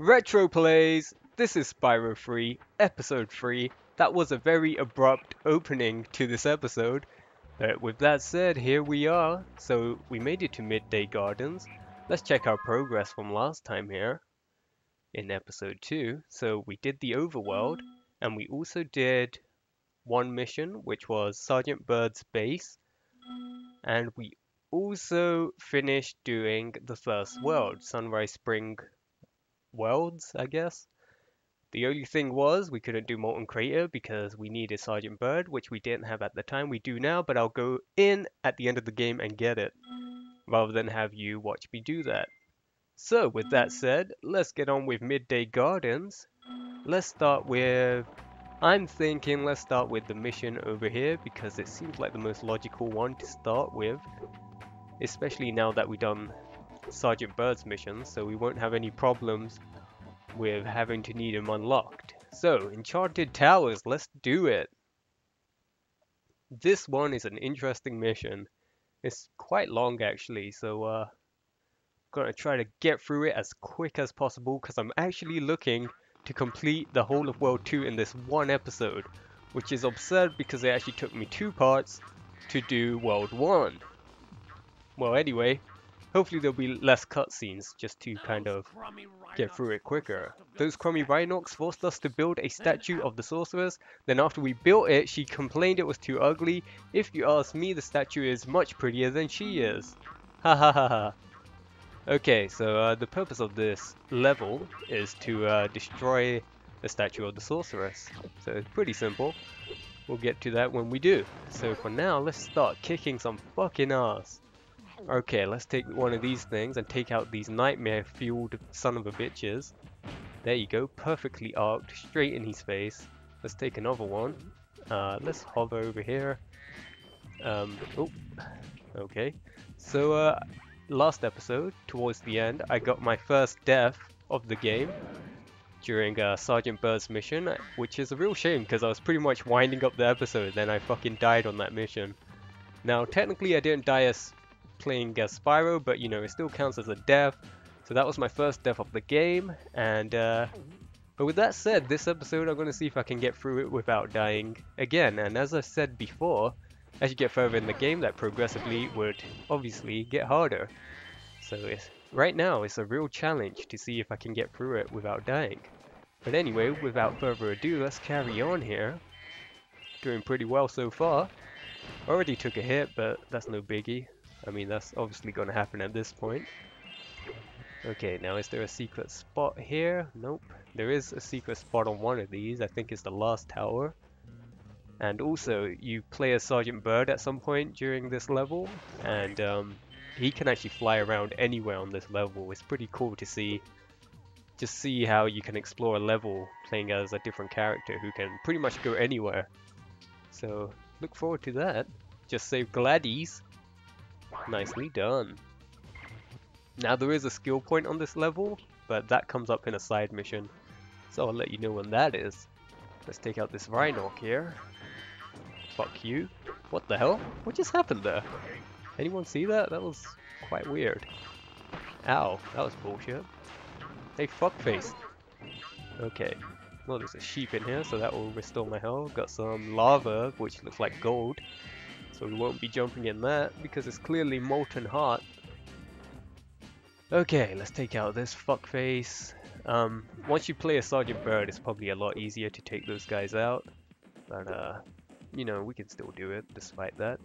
Retro Plays, this is Spyro 3, episode 3. That was a very abrupt opening to this episode. But with that said, here we are. So we made it to Midday Gardens. Let's check our progress from last time here in episode 2. So we did the overworld and we also did one mission which was Sergeant Byrd's base and we also finished doing the first world, Sunrise Spring Worlds, I guess. The only thing was we couldn't do Molten Crater because we needed Sergeant Byrd, which we didn't have at the time. We do now, but I'll go in at the end of the game and get it, rather than have you watch me do that. So, with that said, let's get on with Midday Gardens. Let's start with... I'm thinking let's start with the mission over here because it seems like the most logical one to start with especially now that we've done Sergeant Byrd's mission, so we won't have any problems with having to need him unlocked. So, Enchanted Towers, let's do it! This one is an interesting mission. It's quite long actually, so uh, gonna try to get through it as quick as possible because I'm actually looking to complete the whole of World 2 in this one episode, which is absurd because it actually took me two parts to do World 1. Well, anyway, hopefully there'll be less cutscenes just to kind of get through it quicker. Those crummy Rhynocs forced us to build a statue of the sorceress. Then after we built it, she complained it was too ugly. If you ask me, the statue is much prettier than she is. Ha ha ha ha. Okay, so uh, the purpose of this level is to uh, destroy the statue of the sorceress. So it's pretty simple. We'll get to that when we do. So for now, let's start kicking some fucking ass. Okay, let's take one of these things and take out these nightmare-fueled son of a bitches. There you go, perfectly arced, straight in his face. Let's take another one. Uh, let's hover over here. Um, oh, okay. So, uh, last episode, towards the end, I got my first death of the game during uh, Sergeant Byrd's mission, which is a real shame because I was pretty much winding up the episode, then I fucking died on that mission. Now, technically I didn't die as playing as Spyro, but you know, it still counts as a death. So that was my first death of the game, and uh, but with that said, this episode I'm going to see if I can get through it without dying again. And as I said before, as you get further in the game, that progressively would obviously get harder. So it's, right now, it's a real challenge to see if I can get through it without dying. But anyway, without further ado, let's carry on here. Doing pretty well so far. Already took a hit, but that's no biggie. I mean, that's obviously going to happen at this point. Okay, now is there a secret spot here? Nope. There is a secret spot on one of these. I think it's the last tower. And also, you play as Sergeant Byrd at some point during this level, and um, he can actually fly around anywhere on this level. It's pretty cool to see, just see how you can explore a level playing as a different character who can pretty much go anywhere. So, look forward to that. Just save Gladys. Nicely done. Now there is a skill point on this level, but that comes up in a side mission. So I'll let you know when that is. Let's take out this Rhynoc here. Fuck you. What the hell? What just happened there? Anyone see that? That was quite weird. Ow, that was bullshit. Hey, fuckface. Okay. Well, there's a sheep in here, so that will restore my health. Got some lava, which looks like gold. So we won't be jumping in that because it's clearly molten hot. Okay, let's take out this fuckface. Um, once you play a Sergeant Byrd, it's probably a lot easier to take those guys out. But, uh, you know, we can still do it despite that.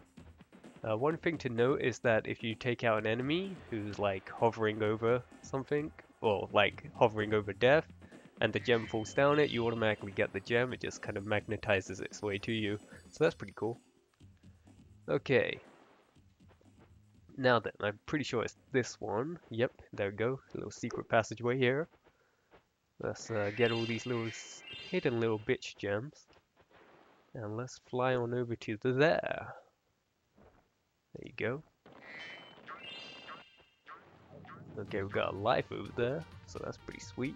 Uh, one thing to note is that if you take out an enemy who's like hovering over something, or like hovering over death, and the gem falls down it, you automatically get the gem, it just kind of magnetizes its way to you. So that's pretty cool. Okay. Now then, I'm pretty sure it's this one. Yep, there we go. A little secret passageway here. Let's uh, get all these little hidden little bitch gems. And let's fly on over to the there. There you go. Okay, we've got a life over there, so that's pretty sweet.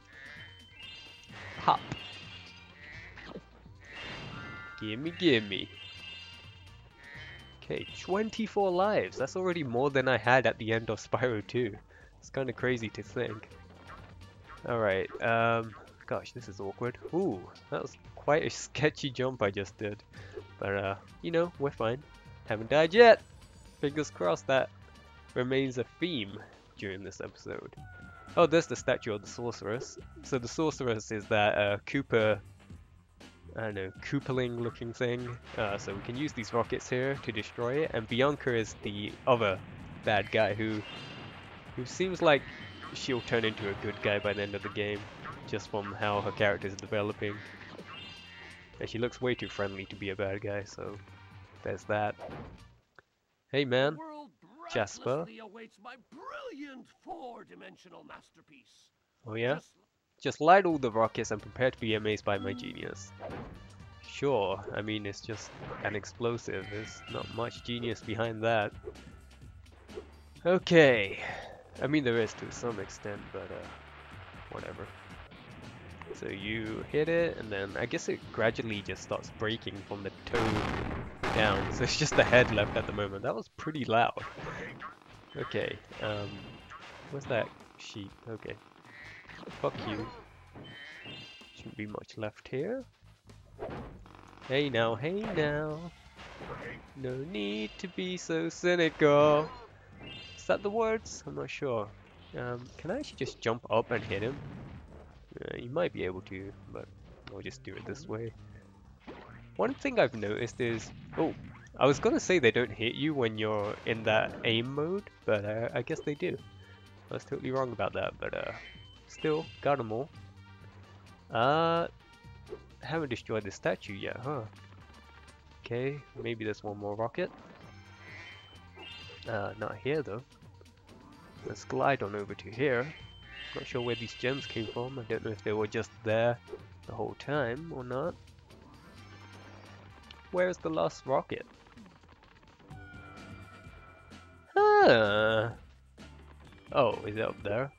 Hop. Gimme, gimme. Okay, 24 lives. That's already more than I had at the end of Spyro 2. It's kind of crazy to think. Alright, um, gosh, this is awkward. Ooh, that was quite a sketchy jump I just did. But, uh, you know, we're fine. Haven't died yet! Fingers crossed that remains a theme during this episode. Oh, there's the statue of the sorceress. So the sorceress is that uh, Koopa, I don't know, Koopaling looking thing. Uh, so we can use these rockets here to destroy it. And Bianca is the other bad guy who, who seems like she'll turn into a good guy by the end of the game, just from how her character is developing. And she looks way too friendly to be a bad guy, so there's that. Hey man, Jasper. awaits my brilliant four-dimensional masterpiece. Oh yeah? Just Just light all the rockets and prepare to be amazed by my genius. Sure, I mean it's just an explosive, there's not much genius behind that. Okay, I mean there is to some extent, but uh, whatever. So you hit it, and then I guess it gradually just starts breaking from the toe down. So it's just the head left at the moment. That was pretty loud. Okay, um, where's that sheep? Okay, fuck you. Shouldn't be much left here. Hey now, hey now. No need to be so cynical. Is that the words? I'm not sure. Um, can I actually just jump up and hit him? Uh, you might be able to, but I'll just do it this way. One thing I've noticed is, oh, I was gonna say they don't hit you when you're in that aim mode, but uh, I guess they do. I was totally wrong about that, but uh, still, got them all. Uh, haven't destroyed the statue yet, huh? Okay, maybe there's one more rocket. Uh, not here though. Let's glide on over to here. Not sure where these gems came from. I don't know if they were just there the whole time or not. Where's the last rocket? Huh. Oh, is it up there?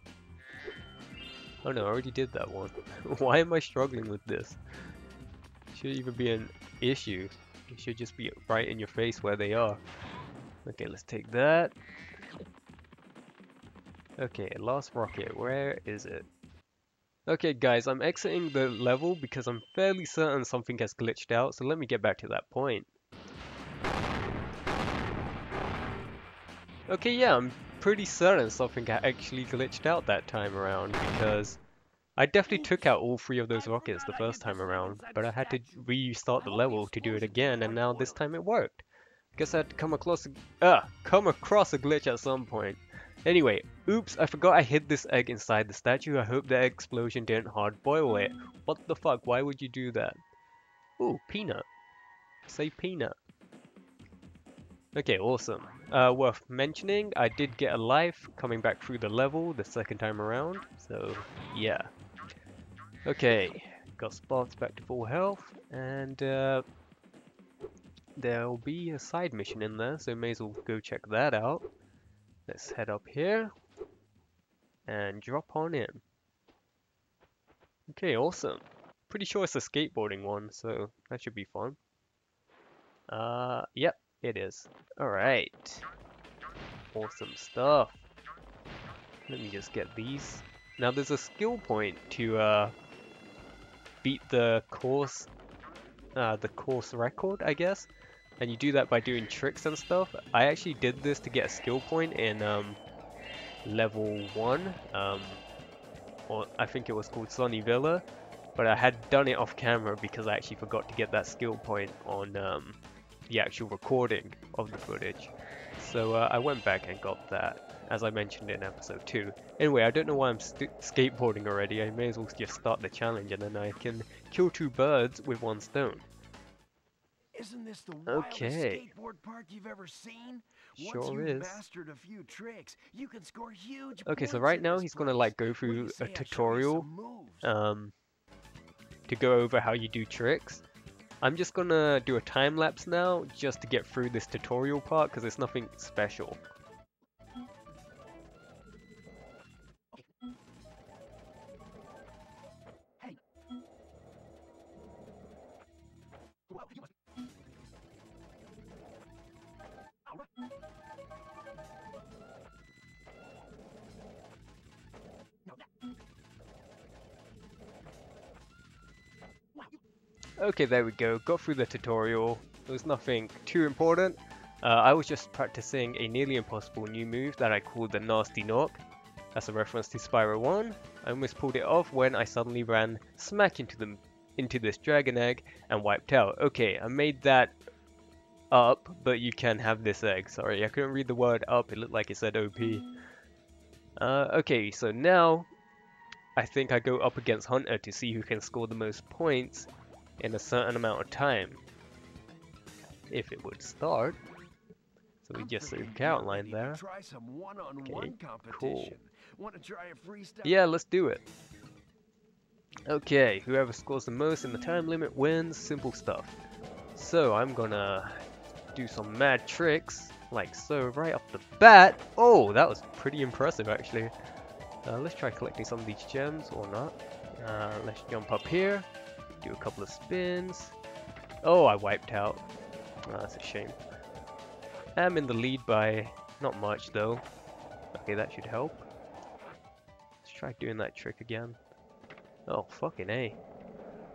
Oh no, I already did that one. Why am I struggling with this? Should even be an issue. It should just be right in your face where they are. Okay, let's take that. Okay, last rocket, where is it? Okay guys, I'm exiting the level because I'm fairly certain something has glitched out, so let me get back to that point. Okay, yeah, I'm pretty certain something actually glitched out that time around because I definitely took out all three of those rockets the first time around, but I had to restart the level to do it again, and now this time it worked. Guess I had to come across a, uh, come across a glitch at some point. Anyway, oops, I forgot I hid this egg inside the statue. I hope the explosion didn't hard boil it. What the fuck, why would you do that? Ooh, peanut. Say peanut. Okay, awesome. Uh, worth mentioning, I did get a life coming back through the level the second time around, so yeah. Okay, got Sparx back to full health, and uh, there'll be a side mission in there, so may as well go check that out. Let's head up here and drop on in. Okay, awesome. Pretty sure it's a skateboarding one, so that should be fun. Uh, yep, it is. Alright. Awesome stuff. Let me just get these. Now there's a skill point to uh, beat the course, uh, the course record, I guess. And you do that by doing tricks and stuff. I actually did this to get a skill point in um, level 1. Um, or I think it was called Sunny Villa. But I had done it off camera because I actually forgot to get that skill point on um, the actual recording of the footage. So uh, I went back and got that, as I mentioned in episode 2. Anyway, I don't know why I'm skateboarding already, I may as well just start the challenge and then I can kill two birds with one stone. Isn't this the wildest Okay. skateboard park you've ever seen? Once Sure you've is. mastered a few tricks, you can score huge Okay, so right now he's gonna like go through a say I show you tutorial um, to go over how you do tricks. I'm just gonna do a time lapse now just to get through this tutorial part because it's nothing special. Okay, there we go. Got through the tutorial. It was nothing too important. Uh, I was just practicing a nearly impossible new move that I called the Nasty Knock. That's a reference to Spyro 1. I almost pulled it off when I suddenly ran smack into the into this dragon egg and wiped out. Okay, I made that up, but you can have this egg. Sorry, I couldn't read the word up. It looked like it said OP. Uh, okay, so now I think I go up against Hunter to see who can score the most points in a certain amount of time. If it would start. So we just sort of outline there. Try some one-on-one Okay, cool. Yeah, let's do it. Okay, whoever scores the most in the time limit wins. Simple stuff. So I'm gonna do some mad tricks, like so, right off the bat. Oh, that was pretty impressive actually. Uh, let's try collecting some of these gems, or not. Uh, let's jump up here, do a couple of spins. Oh, I wiped out. Oh, that's a shame. I'm in the lead by not much though. Okay, that should help. Let's try doing that trick again. Oh, fucking A.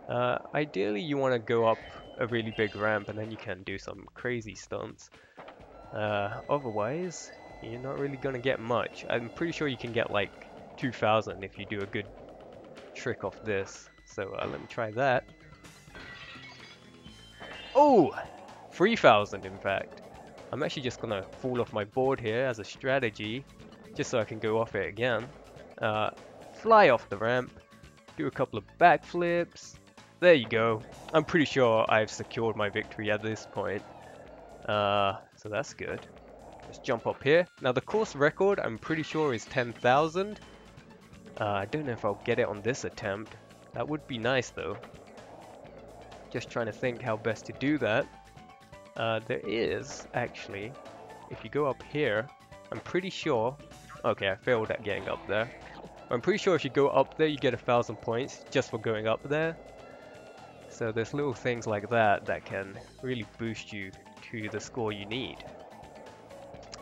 Uh, ideally, you want to go up a really big ramp and then you can do some crazy stunts. Uh, otherwise, you're not really going to get much. I'm pretty sure you can get like 2000 if you do a good trick off this. So uh, let me try that. Oh! 3000 in fact. I'm actually just going to fall off my board here as a strategy, just so I can go off it again. Uh, fly off the ramp, do a couple of backflips. There you go. I'm pretty sure I've secured my victory at this point. Uh, so that's good. Let's jump up here. Now the course record I'm pretty sure is 10,000. Uh, I don't know if I'll get it on this attempt. That would be nice though. Just trying to think how best to do that. Uh, there is, actually, if you go up here, I'm pretty sure... Okay, I failed at getting up there. I'm pretty sure if you go up there, you get a thousand points just for going up there. So there's little things like that that can really boost you to the score you need.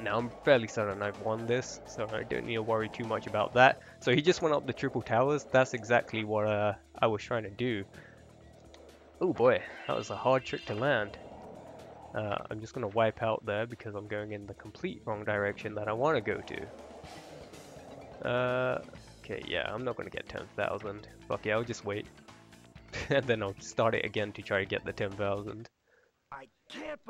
Now I'm fairly certain I've won this, so I don't need to worry too much about that. So he just went up the triple towers. That's exactly what uh, I was trying to do. Oh boy, that was a hard trick to land. Uh, I'm just going to wipe out there because I'm going in the complete wrong direction that I want to go to. Uh, okay, yeah, I'm not going to get 10,000. Fuck yeah, I'll just wait. and then I'll start it again to try to get the 10,000.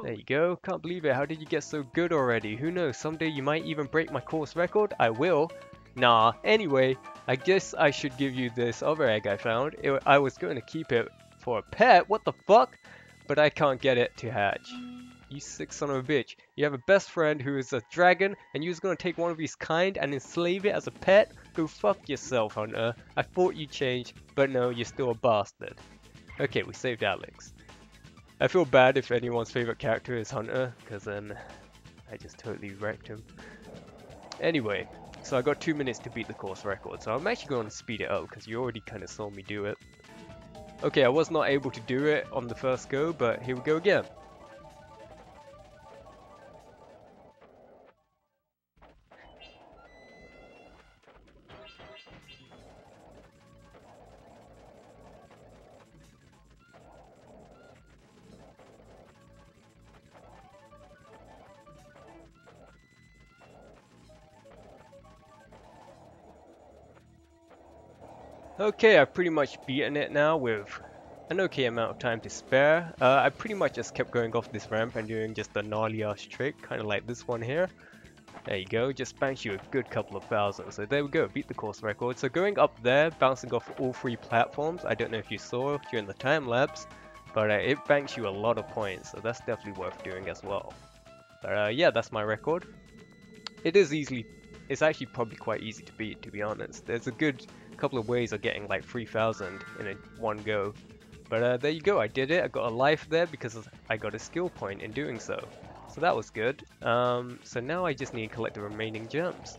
There you go. Can't believe it. How did you get so good already? Who knows? Someday you might even break my course record. I will. Nah. Anyway, I guess I should give you this other egg I found. It, I was going to keep it for a pet. What the fuck? But I can't get it to hatch. You sick son of a bitch. You have a best friend who is a dragon, and you're gonna take one of his kind and enslave it as a pet? Go fuck yourself, Hunter. I thought you changed, but no, you're still a bastard. Okay, we saved Alex. I feel bad if anyone's favorite character is Hunter, because then I just totally wrecked him. Anyway, so I got two minutes to beat the course record, so I'm actually going to speed it up, because you already kind of saw me do it. Okay, I was not able to do it on the first go, but here we go again. Okay, I've pretty much beaten it now with an okay amount of time to spare. Uh, I pretty much just kept going off this ramp and doing just a gnarly ass trick, kind of like this one here. There you go, just banks you a good couple of thousand. So there we go, beat the course record. So going up there, bouncing off all three platforms, I don't know if you saw during the time lapse, but uh, it banks you a lot of points, so that's definitely worth doing as well. But uh, yeah, that's my record. It is easily, it's actually probably quite easy to beat, to be honest. There's a good couple of ways of getting like 3000 in a one go. But uh, there you go, I did it. I got a life there because I got a skill point in doing so. So that was good. Um, so now I just need to collect the remaining gems.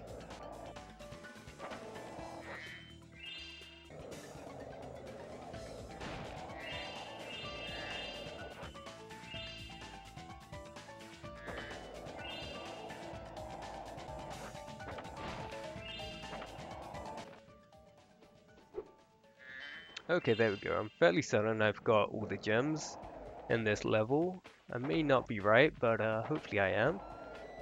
Okay, there we go. I'm fairly certain I've got all the gems in this level. I may not be right, but uh, hopefully I am.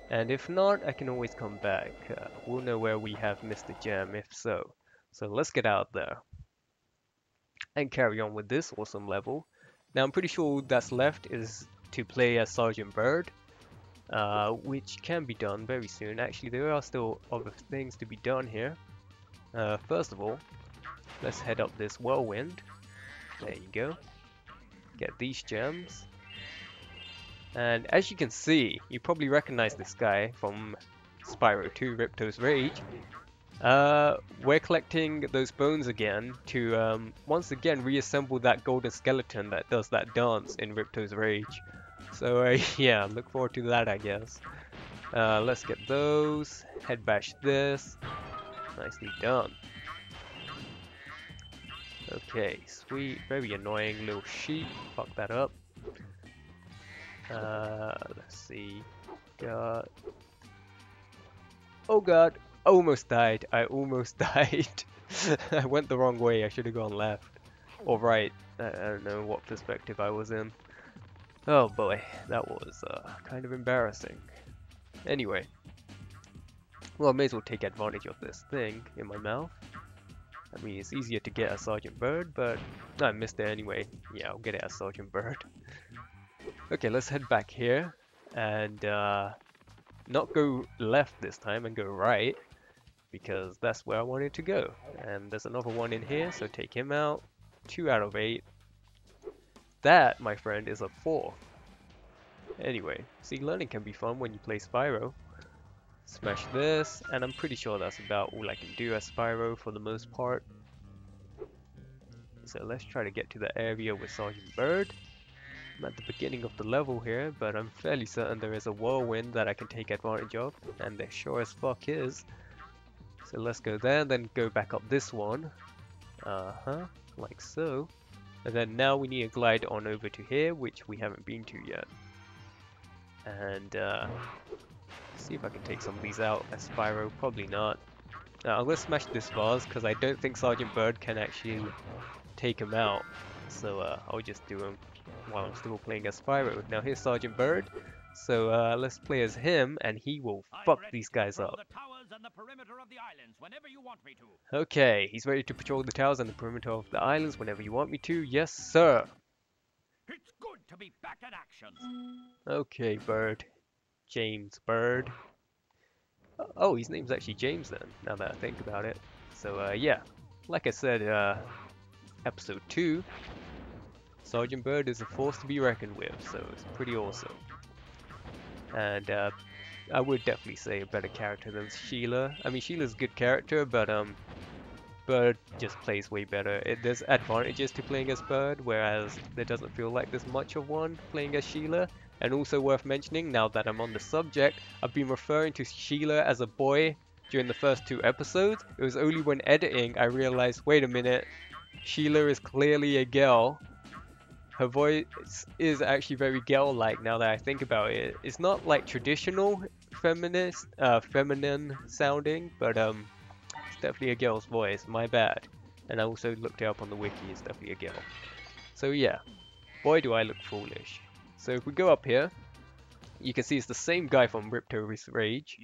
And if not, I can always come back. Uh, we'll know where we have missed a gem if so. So let's get out there and carry on with this awesome level. Now I'm pretty sure all that's left is to play as Sergeant Byrd. uh, which can be done very soon. Actually, there are still other things to be done here. Uh, first of all, let's head up this whirlwind. There you go. Get these gems. And as you can see, you probably recognize this guy from Spyro 2 Ripto's Rage. Uh, we're collecting those bones again to um, once again reassemble that golden skeleton that does that dance in Ripto's Rage. So uh, yeah, look forward to that I guess. Uh, let's get those, head bash this, nicely done. Okay, sweet, very annoying little sheep, fuck that up. Uh, let's see, got... Oh god, almost died. I almost died. I went the wrong way. I should have gone left. Or right. I, I, don't know what perspective I was in. Oh boy, that was uh, kind of embarrassing. Anyway. Well, I may as well take advantage of this thing in my mouth. I mean, it's easier to get a Sergeant Byrd, but I missed it anyway. Yeah, I'll get it as Sergeant Byrd. Okay, let's head back here and uh, not go left this time and go right because that's where I wanted to go. And there's another one in here, so take him out. Two out of eight. That, my friend, is a four. Anyway, see, learning can be fun when you play Spyro. Smash this, and I'm pretty sure that's about all I can do as Spyro for the most part. So let's try to get to the area with Sergeant Byrd. I'm at the beginning of the level here, but I'm fairly certain there is a whirlwind that I can take advantage of, and there sure as fuck is. So let's go there, then go back up this one. Uh-huh, like so. And then now we need to glide on over to here, which we haven't been to yet. And uh, see if I can take some of these out as Spyro, probably not. Now I'm going to smash this vase because I don't think Sergeant Byrd can actually take him out. So uh, I'll just do him while I'm still playing as Spyro. Now here's Sergeant Byrd. So uh, let's play as him and he will fuck these guys up. The okay, he's ready to patrol the towers and the perimeter of the islands whenever you want me to. Yes, sir. It's good to be back in action. Okay, Byrd. James Byrd. Oh, his name's actually James then, now that I think about it. So, uh, yeah. Like I said, uh, episode 2, Sergeant Byrd is a force to be reckoned with, so it's pretty awesome. And, uh, I would definitely say a better character than Sheila. I mean, Sheila's a good character, but um, Byrd just plays way better. It, there's advantages to playing as Byrd, whereas there doesn't feel like there's much of one playing as Sheila. And also worth mentioning, now that I'm on the subject, I've been referring to Sheila as a boy during the first two episodes. It was only when editing I realized, wait a minute, Sheila is clearly a girl. Her voice is actually very girl-like now that I think about it. It's not like traditional feminist, uh, feminine sounding, but um, it's definitely a girl's voice. My bad. And I also looked it up on the wiki. It's definitely a girl. So yeah, boy do I look foolish. So if we go up here, you can see it's the same guy from Ripto's Rage.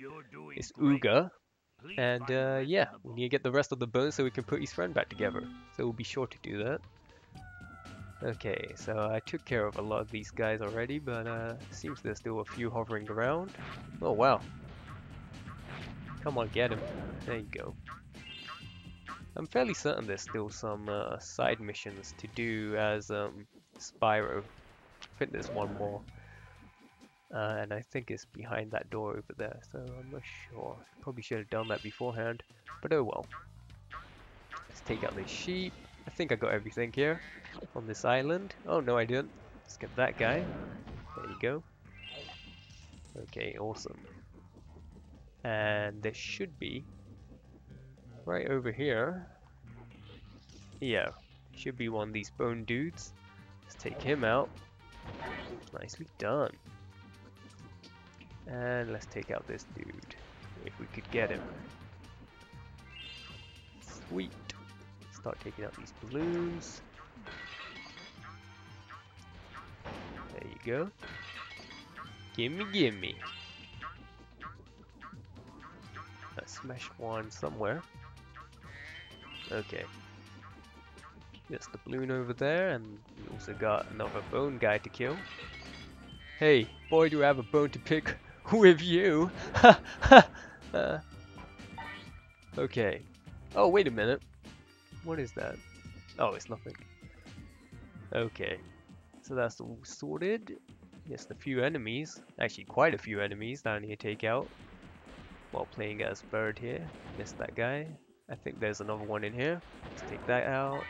It's Uga. And uh, yeah, we need to get the rest of the bones so we can put his friend back together. So we'll be sure to do that. Okay, so I took care of a lot of these guys already, but uh, seems there's still a few hovering around. Oh wow. Come on, get him. There you go. I'm fairly certain there's still some uh, side missions to do as um, Spyro. Think there's one more. Uh, and I think it's behind that door over there, so I'm not sure. Probably should have done that beforehand, but oh well. Let's take out this sheep. I think I got everything here on this island. Oh, no I didn't. Let's get that guy. There you go. Okay, awesome. And there should be, right over here, yeah, should be one of these bone dudes. Let's take him out. Nicely done. And let's take out this dude, if we could get him. Sweet Start taking out these balloons. There you go. Gimme, gimme. Let's smash one somewhere. Okay. There's the balloon over there, and we also got another bone guy to kill. Hey, boy, do I have a bone to pick with you! uh, okay. Oh, wait a minute. What is that? Oh, it's nothing. Okay. So that's all sorted. Yes, a few enemies. Actually, quite a few enemies need to take out. While playing as Byrd here. Missed that guy. I think there's another one in here. Let's take that out.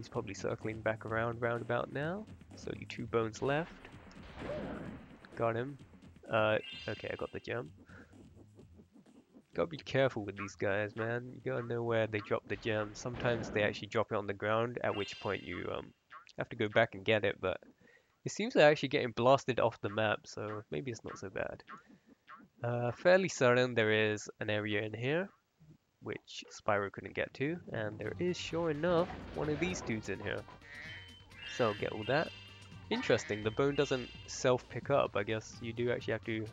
He's probably circling back around roundabout now. So you two bones left. Got him. Uh, okay, I got the gem. Gotta be careful with these guys, man. You gotta know where they drop the gem. Sometimes they actually drop it on the ground, at which point you um, have to go back and get it, but it seems they're actually getting blasted off the map, so maybe it's not so bad. Uh, fairly certain there is an area in here which Spyro couldn't get to, and there is, sure enough, one of these dudes in here. So get all that. Interesting, the bone doesn't self-pick up. I guess you do actually have to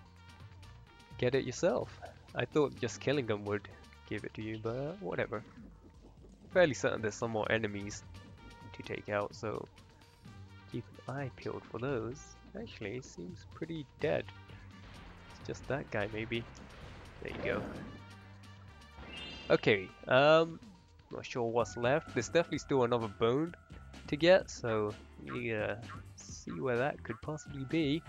get it yourself. I thought just killing them would give it to you, but whatever. Fairly certain there's some more enemies to take out, so keep an eye peeled for those. Actually, seems pretty dead. It's just that guy, maybe. There you go. Okay, um, not sure what's left. There's definitely still another bone to get, so we uh, see where that could possibly be.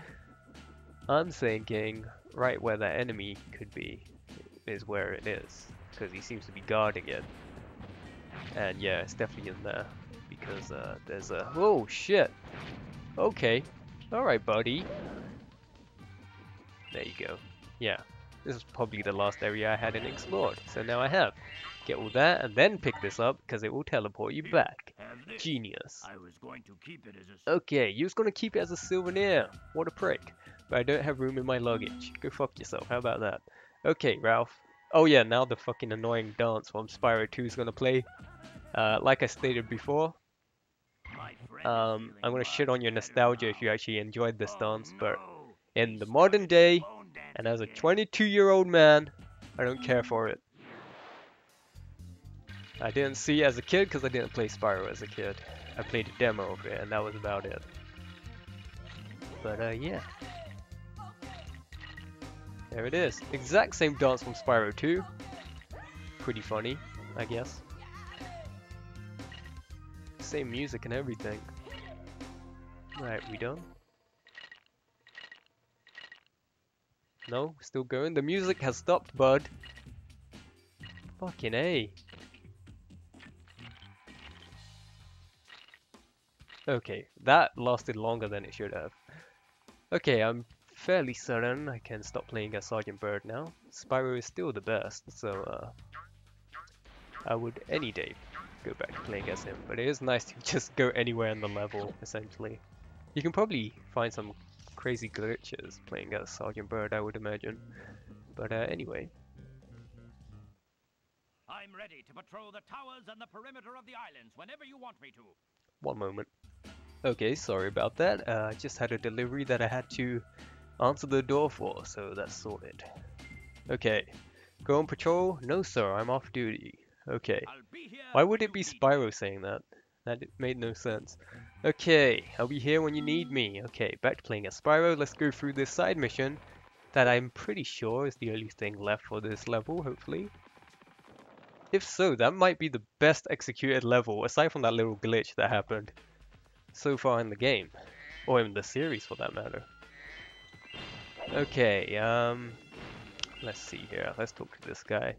I'm thinking right where that enemy could be is where it is, because he seems to be guarding it. And yeah, it's definitely in there, because uh, there's a... Oh, shit! Okay, alright buddy. There you go. Yeah, this is probably the last area I hadn't explored, so now I have. Get all that and then pick this up because it will teleport you back. Genius. I was going to keep it as a Okay, you was gonna keep it as a souvenir. What a prick. But I don't have room in my luggage. Go fuck yourself. How about that? Okay, Ralph. Oh yeah, now the fucking annoying dance from Spyro 2 is gonna play. Uh, like I stated before, um, I'm gonna shit on your nostalgia if you actually enjoyed this dance, but in the modern day, and as a 22 year old man, I don't care for it. I didn't see it as a kid because I didn't play Spyro as a kid. I played a demo of it and that was about it. But uh, yeah. There it is. Exact same dance from Spyro 2. Pretty funny, I guess. Same music and everything. Right, we done? No, still going. The music has stopped, bud. Fucking A. Okay, that lasted longer than it should have. Okay, I'm fairly certain I can stop playing as Sergeant Byrd now. Spyro is still the best, so uh, I would any day go back to playing as him. But it is nice to just go anywhere in the level, essentially. You can probably find some crazy glitches playing as Sergeant Byrd, I would imagine. But uh, anyway. I'm ready to patrol the towers and the perimeter of the islands whenever you want me to. One moment. Okay, sorry about that. Uh, I just had a delivery that I had to answer the door for, so that's sorted. Okay. Go on patrol? No sir, I'm off duty. Okay. Why would it be Spyro saying that? That made no sense. Okay, I'll be here when you need me. Okay, back to playing as Spyro. Let's go through this side mission that I'm pretty sure is the only thing left for this level, hopefully. If so, that might be the best executed level, aside from that little glitch that happened so far in the game. Or in the series, for that matter. Okay, um... Let's see here. Let's talk to this guy.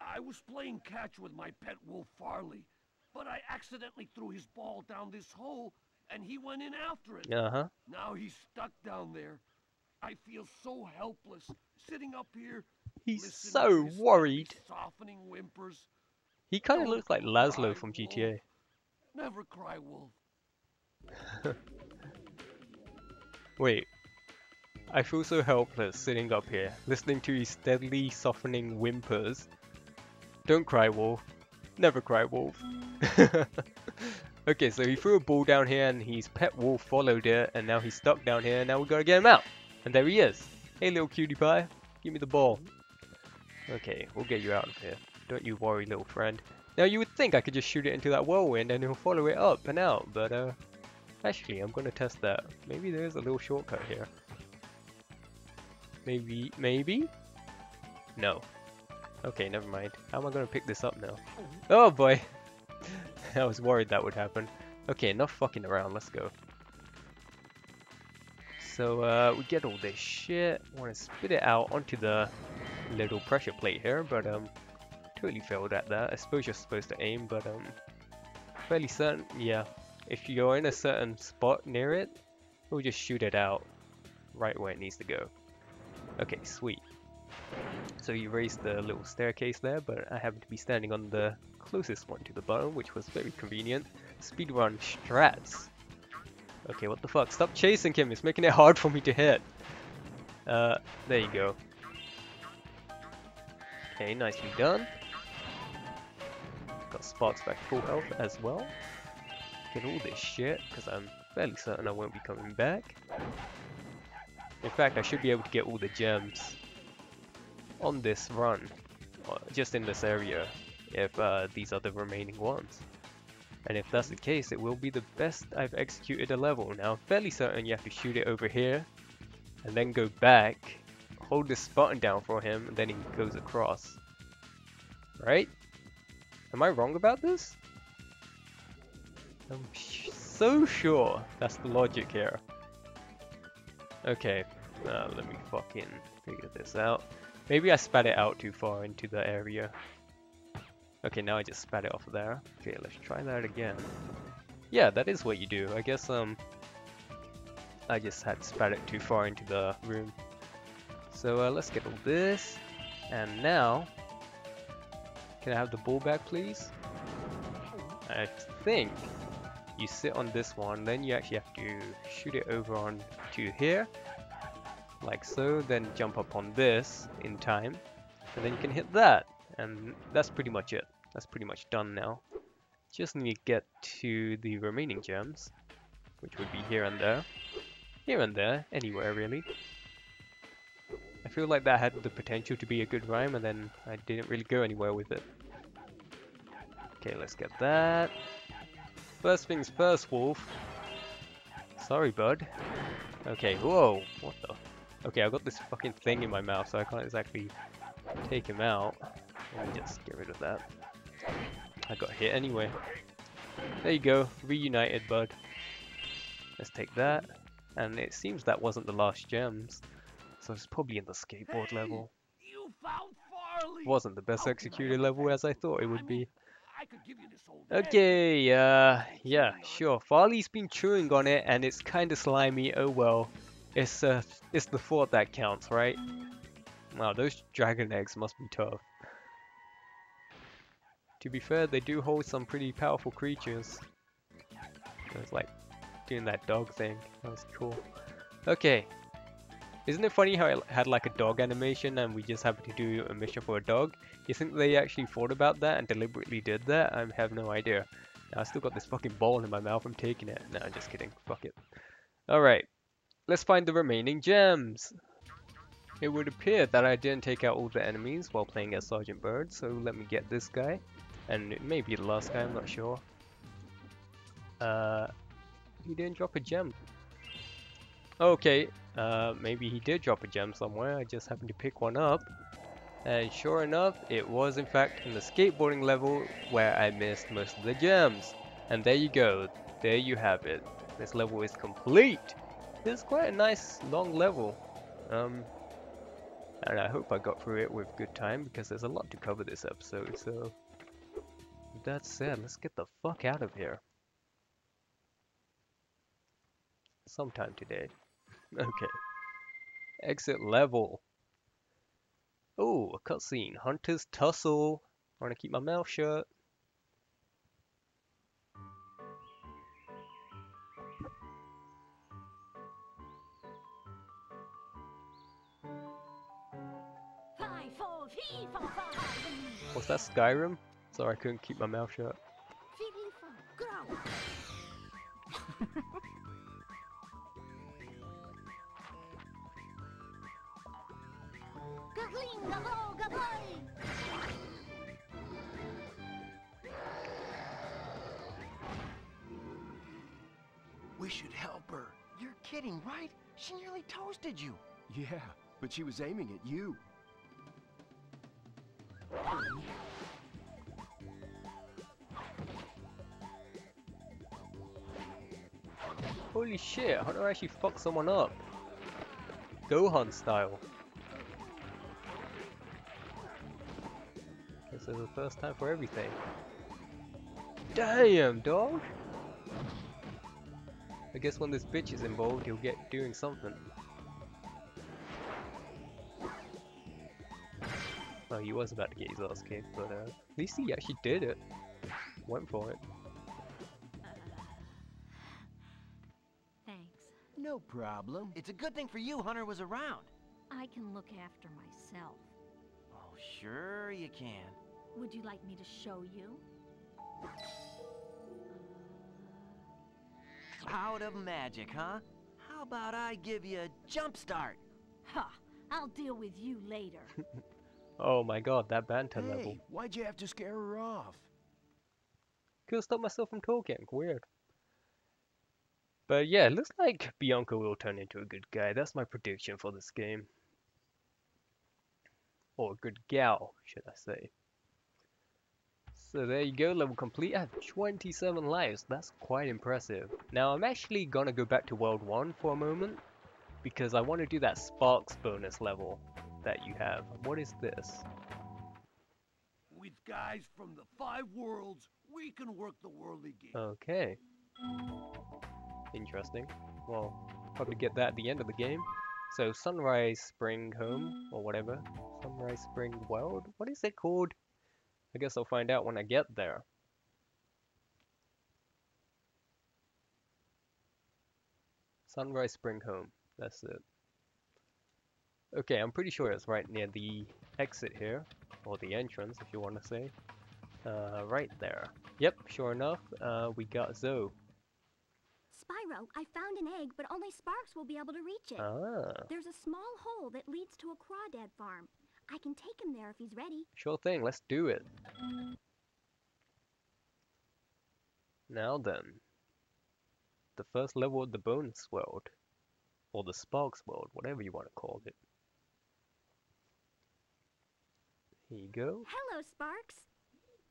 I was playing catch with my pet wolf Farley, but I accidentally threw his ball down this hole, and he went in after it. Uh-huh. Now he's stuck down there. I feel so helpless, sitting up here. He's so worried. Softening whimpers. He kind of looks like Laszlo from wolf. GTA. Never cry, wolf. Wait. I feel so helpless sitting up here, listening to his steadily softening whimpers. Don't cry, Wolf. Never cry, wolf. okay, so he threw a ball down here and his pet wolf followed it and now he's stuck down here and now we gotta get him out. And there he is. Hey little cutie pie, give me the ball. Okay, we'll get you out of here. Don't you worry little friend. Now you would think I could just shoot it into that whirlwind and he'll follow it up and out, but uh, actually I'm gonna test that. Maybe there's a little shortcut here. Maybe, maybe? No. Okay, never mind. How am I gonna pick this up now? Oh boy! I was worried that would happen. Okay, enough fucking around, let's go. So, uh, we get all this shit. want to spit it out onto the little pressure plate here, but, um, totally failed at that. I suppose you're supposed to aim, but, um, fairly certain, yeah. If you're in a certain spot near it, we'll just shoot it out right where it needs to go. Okay, sweet. So you raised the little staircase there, but I happen to be standing on the closest one to the bottom, which was very convenient. Speedrun strats. Okay, what the fuck? Stop chasing him, it's making it hard for me to hit. Uh, there you go. Okay, nicely done. Got Sparx back full health as well. Get all this shit, because I'm fairly certain I won't be coming back. In fact, I should be able to get all the gems on this run, uh, just in this area, if uh, these are the remaining ones. And if that's the case, it will be the best I've executed a level. Now, I'm fairly certain you have to shoot it over here, and then go back, hold this button down for him, and then he goes across. Right? Am I wrong about this? I'm so sure that's the logic here. Okay, uh, let me fucking figure this out. Maybe I spat it out too far into the area. Okay, now I just spat it off there. Okay, let's try that again. Yeah, that is what you do. I guess, um, I just had spat it too far into the room. So, uh, let's get all this. And now, can I have the ball back, please? I think you sit on this one, then you actually have to shoot it over on to here, like so, then jump up on this in time, and then you can hit that, and that's pretty much it. That's pretty much done now. Just need to get to the remaining gems, which would be here and there. Here and there, anywhere really. I feel like that had the potential to be a good rhyme, and then I didn't really go anywhere with it. Okay, let's get that. First things first, Wolf. Sorry, bud. Okay, whoa, what the? Okay, I've got this fucking thing in my mouth, so I can't exactly take him out. Let me just get rid of that. I got hit anyway. There you go, reunited, bud. Let's take that. And it seems that wasn't the last gems, so it's probably in the skateboard Hey, level. You found Farley! Wasn't the best How can I executed level as I thought it would be. mean, I could give you this whole. Okay, uh, yeah, sure. Farley's been chewing on it and it's kind of slimy. Oh well. It's, uh, it's the thought that counts, right? Wow, those dragon eggs must be tough. To be fair, they do hold some pretty powerful creatures. It was like doing that dog thing. That was cool. Okay. Isn't it funny how it had like a dog animation and we just happened to do a mission for a dog? You think they actually thought about that and deliberately did that? I have no idea. I still got this fucking ball in my mouth. I'm taking it. No, I'm just kidding. Fuck it. Alright. Let's find the remaining gems. It would appear that I didn't take out all the enemies while playing as Sergeant Byrd, so let me get this guy. And it may be the last guy, I'm not sure. Uh, he didn't drop a gem. Okay, uh, maybe he did drop a gem somewhere, I just happened to pick one up. And sure enough, it was in fact in the skateboarding level where I missed most of the gems. And there you go, there you have it. This level is complete. It's quite a nice long level. Um, and I hope I got through it with good time because there's a lot to cover this episode, so... With that said, let's get the fuck out of here. Sometime today. Okay. Exit level. Oh, a cutscene. Hunter's Tussle. I want to keep my mouth shut. Five, four, three, four, five. What's that, Skyrim? Sorry, I couldn't keep my mouth shut. Grow. Gagling, gaglo, gagoy. We should help her. You're kidding, right? She nearly toasted you. Yeah, but she was aiming at you. Holy shit, how do I actually fuck someone up? Gohan style. This is the first time for everything. Damn, dog! I guess when this bitch is involved, he'll get doing something. Oh, he was about to get his ass kicked, but uh, at least he actually did it. Went for it. Thanks. No problem. It's a good thing for you Hunter was around. I can look after myself. Oh, sure you can. Would you like me to show you? Out of magic, huh? How about I give you a jump start? Huh. I'll deal with you later. Oh my god, that banter level. Hey, why'd you have to scare her off? Couldn't stop myself from talking. Weird. But yeah, it looks like Bianca will turn into a good guy. That's my prediction for this game. Or a good gal, should I say. So there you go, level complete. I have 27 lives. That's quite impressive. Now I'm actually gonna go back to World 1 for a moment. Because I want to do that Sparx bonus level that you have. What is this? With guys from the five worlds, we can work the worldly game. Okay. Interesting. Well, probably get that at the end of the game. So Sunrise Spring Home, or whatever. Sunrise Spring World? What is it called? I guess I'll find out when I get there. Sunrise Spring Home. That's it. Okay, I'm pretty sure it's right near the exit here. Or the entrance, if you want to say. Uh, right there. Yep, sure enough, uh, we got Zoe. Spyro, I found an egg, but only Sparx will be able to reach it. Ah, There's a small hole that leads to a crawdad farm. I can take him there if he's ready. sure thing, let's do it. Now then. The first level of the bonus world. Or the Sparx world, whatever you want to call it. Here you go. Hello, Sparx.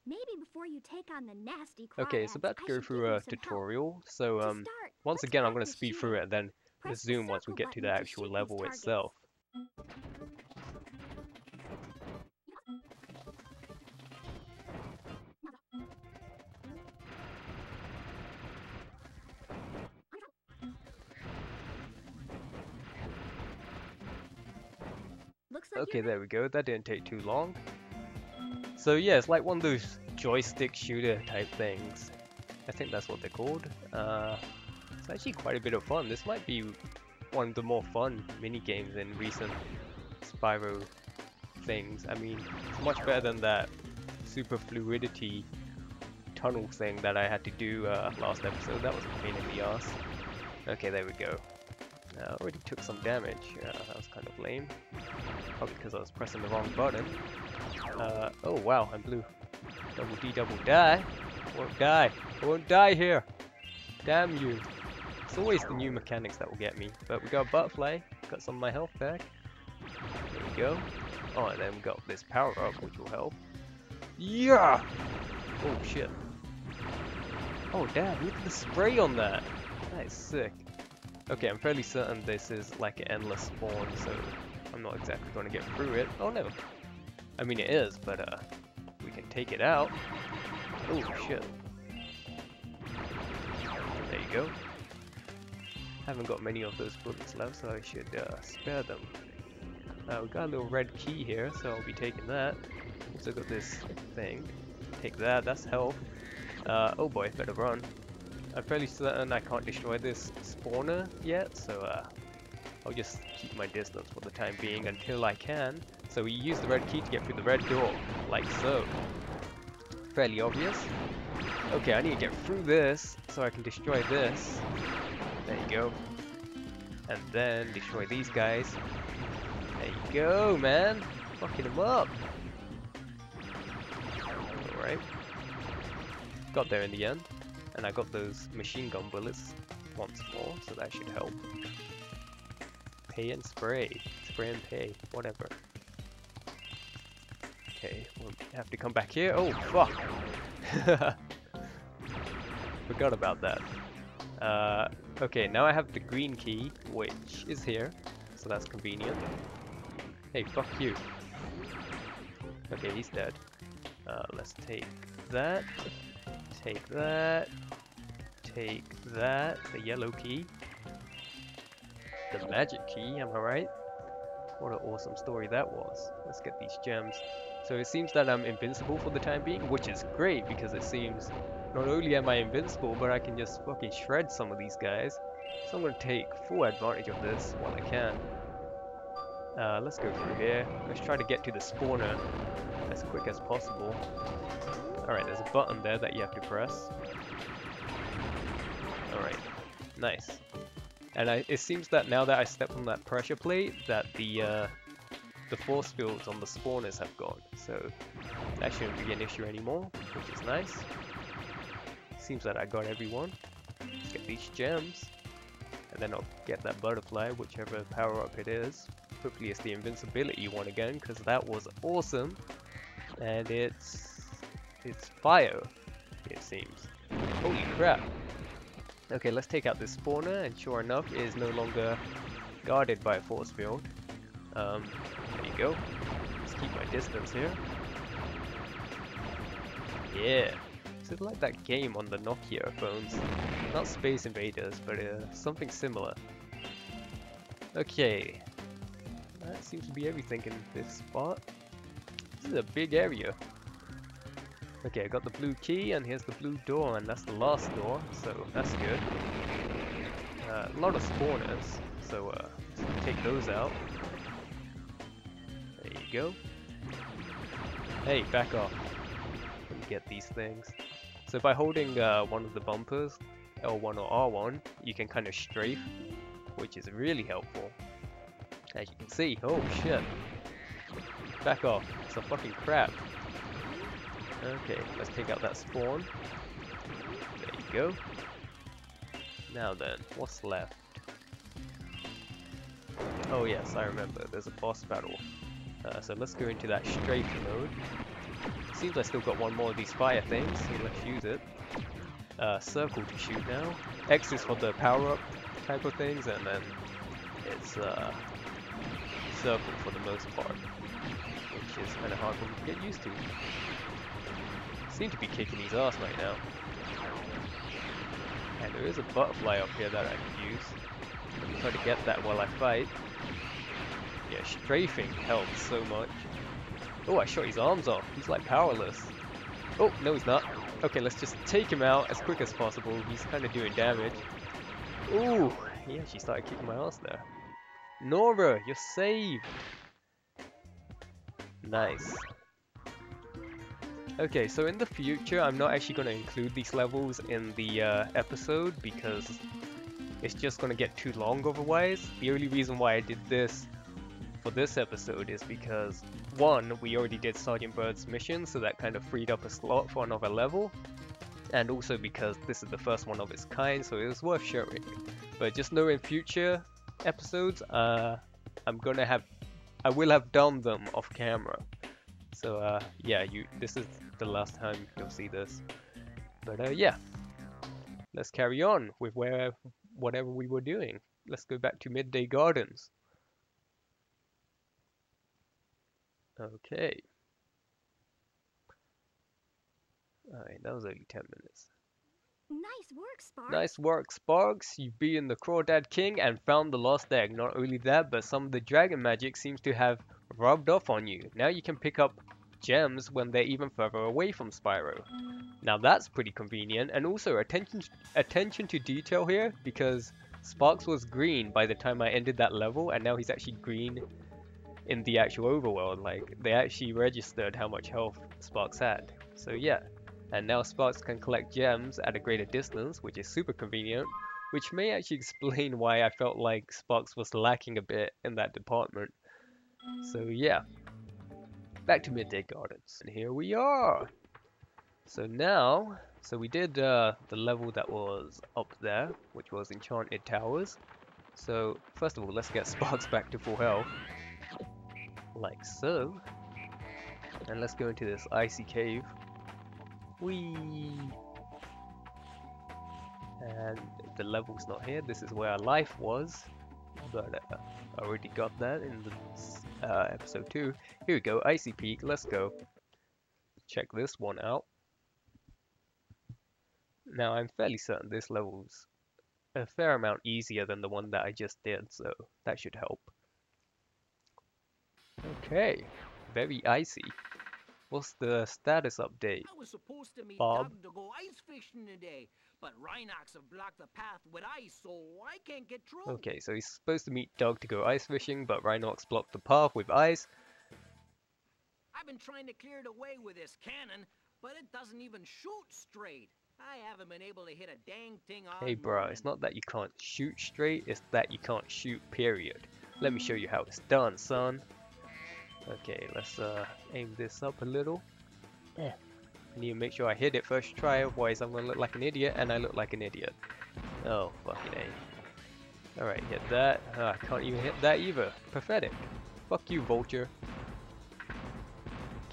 Maybe before you take on the nasty Okay, so about to go through a some help. tutorial, so um, start, once again I'm going to speed through it and then Press the once we get to the actual level itself. Like Okay, there we go. That didn't take too long. So yeah, it's like one of those joystick shooter type things. I think that's what they're called. Uh, it's actually quite a bit of fun. This might be one of the more fun mini games in recent Spyro things. I mean, it's much better than that super fluidity tunnel thing that I had to do uh, last episode. That was a pain in the ass. Okay, there we go. I already took some damage. Uh, that was kind of lame. Probably because I was pressing the wrong button. Uh, oh wow, I'm blue. Double D, double die. Won't die. I won't die here. Damn you. It's always the new mechanics that will get me. But we got a butterfly. Got some of my health back. There we go. Oh, and then we got this power up, which will help. Yeah! Oh shit. Oh damn, look at the spray on that. That is sick. Okay, I'm fairly certain this is like an endless spawn, so not exactly going to get through it. Oh no. I mean it is, but uh, we can take it out. Oh shit. There you go. Haven't got many of those bullets left, so I should uh, spare them. Uh, we got a little red key here, so I'll be taking that. Also got this thing. Take that, that's health. Uh, oh boy, better run. I'm fairly certain I can't destroy this spawner yet, so uh, I'll just keep my distance for the time being until I can. So we use the red key to get through the red door, like so. fairly obvious. Okay, I need to get through this so I can destroy this. There you go. And then destroy these guys. There you go, man. Fucking them up. Alright. Got there in the end. And I got those machine gun bullets once more, so that should help. Pay and spray. Spray and pay. Whatever. Okay, we'll have to come back here. Oh, fuck! Forgot about that. Uh, okay, now I have the green key, which is here, so that's convenient. Hey, fuck you. Okay, he's dead. Uh, let's take that, take that, take that, the yellow key, the magic key, am I right? What an awesome story that was. Let's get these gems. So it seems that I'm invincible for the time being, which is great because it seems not only am I invincible, but I can just fucking shred some of these guys. So I'm going to take full advantage of this while I can. Uh, let's go through here. Let's try to get to the spawner as quick as possible. Alright, there's a button there that you have to press. Alright, nice. And I, it seems that now that I step on that pressure plate, that the uh, the force fields on the spawners have gone. So that shouldn't be an issue anymore, which is nice. Seems that I got everyone. Let's get these gems. And then I'll get that butterfly, whichever power up it is. Hopefully it's the invincibility one again, because that was awesome. And it's... it's fire, it seems. Holy crap. Okay, let's take out this spawner, and sure enough, it is no longer guarded by a force field. Um, there you go. Let's keep my distance here. Yeah. It's like that game on the Nokia phones. Not Space Invaders, but uh, something similar. Okay. That seems to be everything in this spot. This is a big area. Okay, I got the blue key, and here's the blue door, and that's the last door, so that's good. Uh, a lot of spawners, so uh, take those out. There you go. Hey, back off. Let me get these things. So by holding uh, one of the bumpers, L1 or R1, you can kind of strafe, which is really helpful. As you can see, oh shit. Back off, it's a fucking crap. Okay, let's take out that spawn. There you go. Now then, what's left? Oh yes, I remember, there's a boss battle. Uh, so let's go into that strafe mode. Seems I still got one more of these fire things, so let's use it. Uh, circle to shoot now. X is for the power-up type of things, and then it's uh, circle for the most part, which is kind of hard for me to get used to. Seem to be kicking his ass right now. And there is a butterfly up here that I can use. Let me try to get that while I fight. Yeah, strafing helps so much. Oh, I shot his arms off. He's like powerless. Oh, no he's not. Okay, let's just take him out as quick as possible. He's kind of doing damage. Ooh, he actually started kicking my ass there. Nora, you're saved. Nice. Okay, so in the future, I'm not actually going to include these levels in the uh, episode because it's just going to get too long otherwise. The only reason why I did this for this episode is because one, we already did Sergeant Byrd's mission, so that kind of freed up a slot for another level, and also because this is the first one of its kind, so it was worth sharing. But just know in future episodes, uh, I'm gonna have, I will have done them off camera. So uh, yeah, you, this is the last time you'll see this. But uh, yeah, let's carry on with where, whatever we were doing. Let's go back to Midday Gardens. Okay. Alright, that was only 10 minutes. Nice work, Spark. Nice work, Sparx. You've beaten the Crawdad King and found the lost egg. Not only that, but some of the dragon magic seems to have rubbed off on you. Now you can pick up gems when they're even further away from Spyro. Now that's pretty convenient, and also attention attention to detail here, because Sparx was green by the time I ended that level, and now he's actually green in the actual overworld. Like, they actually registered how much health Sparx had. So yeah, And now Sparx can collect gems at a greater distance, which is super convenient, which may actually explain why I felt like Sparx was lacking a bit in that department. So yeah, back to Midday Gardens, and here we are! So now, so we did uh, the level that was up there, which was Enchanted Towers. So first of all, let's get Sparx back to full health, like so. And let's go into this icy cave. Whee! And the level's not here, this is where our life was. But uh, I already got that in the uh, episode 2. Here we go, Icy Peak, let's go. Check this one out. Now I'm fairly certain this level's a fair amount easier than the one that I just did, so that should help. Okay, very icy. What's the status update? I was supposed to meet Bob? To go ice fishing today, but Rhynocs have blocked the path with ice, so I can't get through. Okay, so he's supposed to meet Doug to go ice fishing, but Rhynocs blocked the path with ice. I've been trying to clear the way with this cannon, but it doesn't even shoot straight. I haven't been able to hit a dang thing on. Hey bro, it's not that you can't shoot straight, it's that you can't shoot period. Let me show you how it's done, son. Okay, let's uh, aim this up a little. Yeah. Need to make sure I hit it first try, otherwise I'm gonna look like an idiot, and I look like an idiot. Oh, fucking A. Alright, hit that. Uh, I can't even hit that either. Pathetic. Fuck you, Vulture.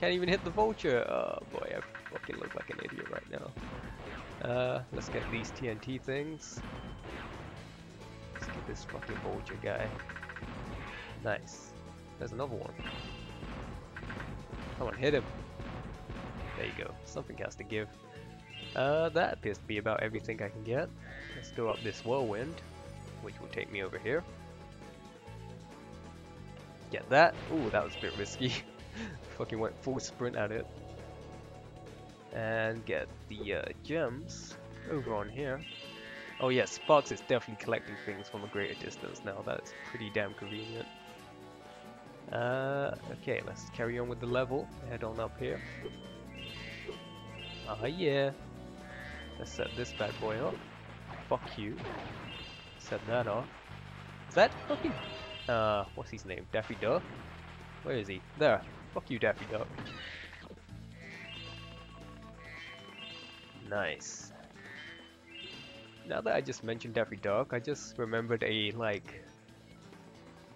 Can't even hit the Vulture. Oh boy, I fucking look like an idiot right now. Uh, let's get these TNT things. Let's get this fucking Vulture guy. Nice. There's another one. Come on, hit him. There you go. Something has to give. Uh, that appears to be about everything I can get. Let's go up this whirlwind, which will take me over here. Get that. Ooh, that was a bit risky. Fucking went full sprint at it. And get the uh, gems over on here. Oh yeah, Sparx is definitely collecting things from a greater distance now. That's pretty damn convenient. Uh, okay, let's carry on with the level. Head on up here. Ah yeah. Let's set this bad boy up. Fuck you. Set that off. Is that fucking... Uh, what's his name? Daffy Duck? Where is he? There. Fuck you, Daffy Duck. Nice. Now that I just mentioned Daffy Duck, I just remembered a, like,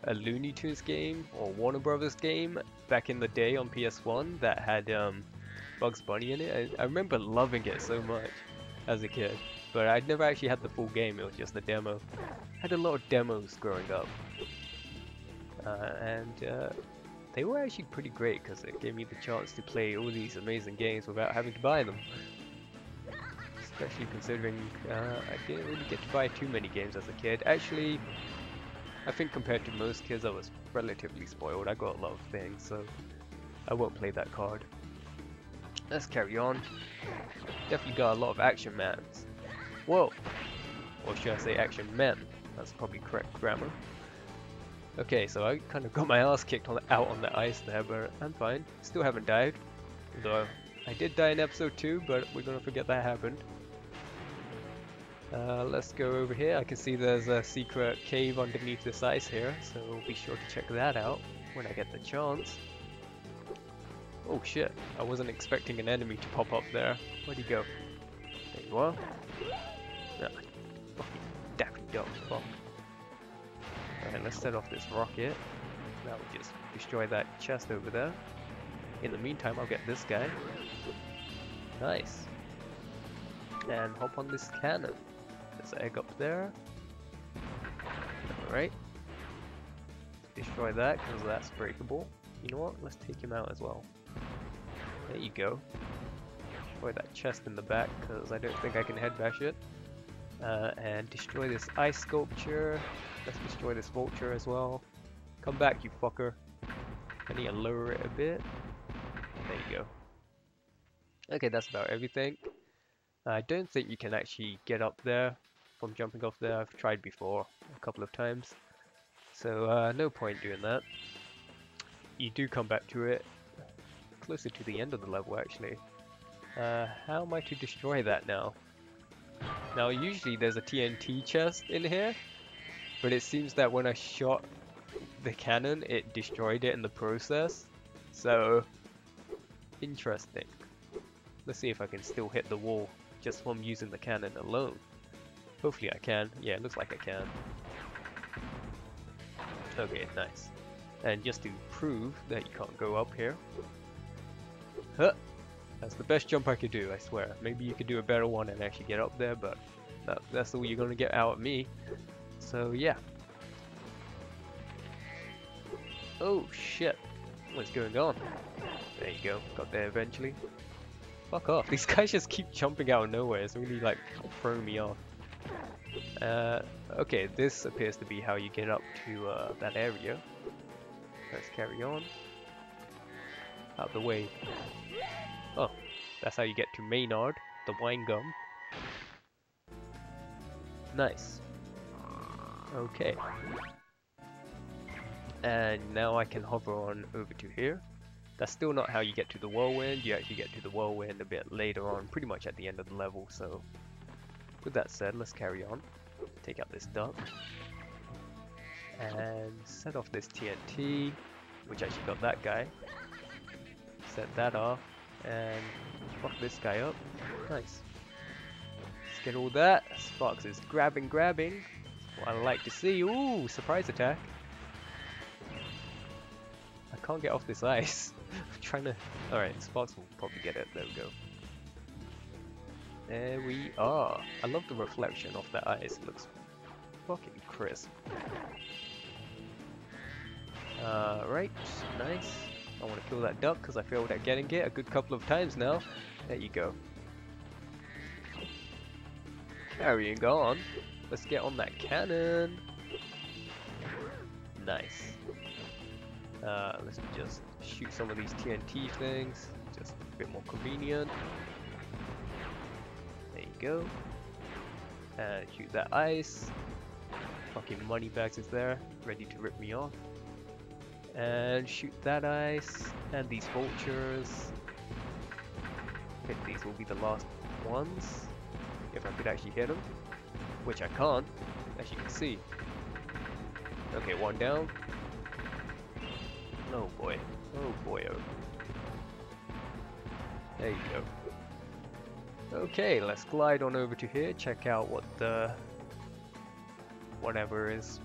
a Looney Tunes game or Warner Brothers game back in the day on PS1 that had um, Bugs Bunny in it. I, I remember loving it so much as a kid, but I'd never actually had the full game, it was just the demo. I had a lot of demos growing up. Uh, and uh, they were actually pretty great because it gave me the chance to play all these amazing games without having to buy them. Especially considering uh, I didn't really get to buy too many games as a kid. Actually, I think compared to most kids I was relatively spoiled. I got a lot of things, so I won't play that card. Let's carry on. Definitely got a lot of action mans. Whoa! Or should I say action men? That's probably correct grammar. Okay, so I kind of got my ass kicked on the, out on the ice there, but I'm fine. Still haven't died. Though I did die in episode 2, but we're gonna forget that happened. Uh, let's go over here. I can see there's a secret cave underneath this ice here, so be sure to check that out when I get the chance. Oh shit, I wasn't expecting an enemy to pop up there. Where'd he go? There you are. Ah, fucking daffy duck, fuck. Alright, let's set off this rocket. That will just destroy that chest over there. In the meantime, I'll get this guy. Nice. And hop on this cannon. There's an egg up there. Alright. Destroy that, because that's breakable. You know what? Let's take him out as well. There you go. Destroy that chest in the back, because I don't think I can head bash it. Uh, and destroy this ice sculpture. Let's destroy this vulture as well. Come back, you fucker. I need to lower it a bit. There you go. Okay, that's about everything. I don't think you can actually get up there from jumping off there. I've tried before a couple of times. So uh, no point doing that. You do come back to it closer to the end of the level actually. Uh, how am I to destroy that now? Now usually there's a TNT chest in here, but it seems that when I shot the cannon, it destroyed it in the process. So, interesting. Let's see if I can still hit the wall just from using the cannon alone. Hopefully I can. Yeah, it looks like I can. Okay, nice. And just to prove that you can't go up here. Huh! That's the best jump I could do, I swear. Maybe you could do a better one and actually get up there, but that, that's all you're gonna get out of me. So yeah. Oh shit. What's going on? There you go, got there eventually. Fuck off, these guys just keep jumping out of nowhere, it's really like throwing me off. Uh, okay, this appears to be how you get up to uh, that area. Let's carry on. Out of the way. Oh, that's how you get to Maynard, the wine gum. Nice. Okay. And now I can hover on over to here. That's still not how you get to the whirlwind, you actually get to the whirlwind a bit later on, pretty much at the end of the level, so... With that said, let's carry on. Take out this duck. And set off this TNT, which actually got that guy. Set that off, and fuck this guy up. Nice. Let's get all that. Sparx is grabbing, grabbing. What I like to see. Ooh, surprise attack. I can't get off this ice. I'm trying to... Alright, Sparx will probably get it. There we go. There we are. I love the reflection of that ice. It looks fucking crisp. Alright, nice. I want to kill that duck because I failed at getting it a good couple of times now. There you go. Carrying on. Let's get on that cannon. Nice. Uh, let's just shoot some of these TNT things. Just a bit more convenient. There you go. And shoot that ice. Fucking Moneybags is there, ready to rip me off. And shoot that ice. And these vultures. I think these will be the last ones. If I could actually hit them. Which I can't, as you can see. Okay, one down. Oh boy. Oh boy. Oh. There you go. Okay, let's glide on over to here, check out what the whatever is.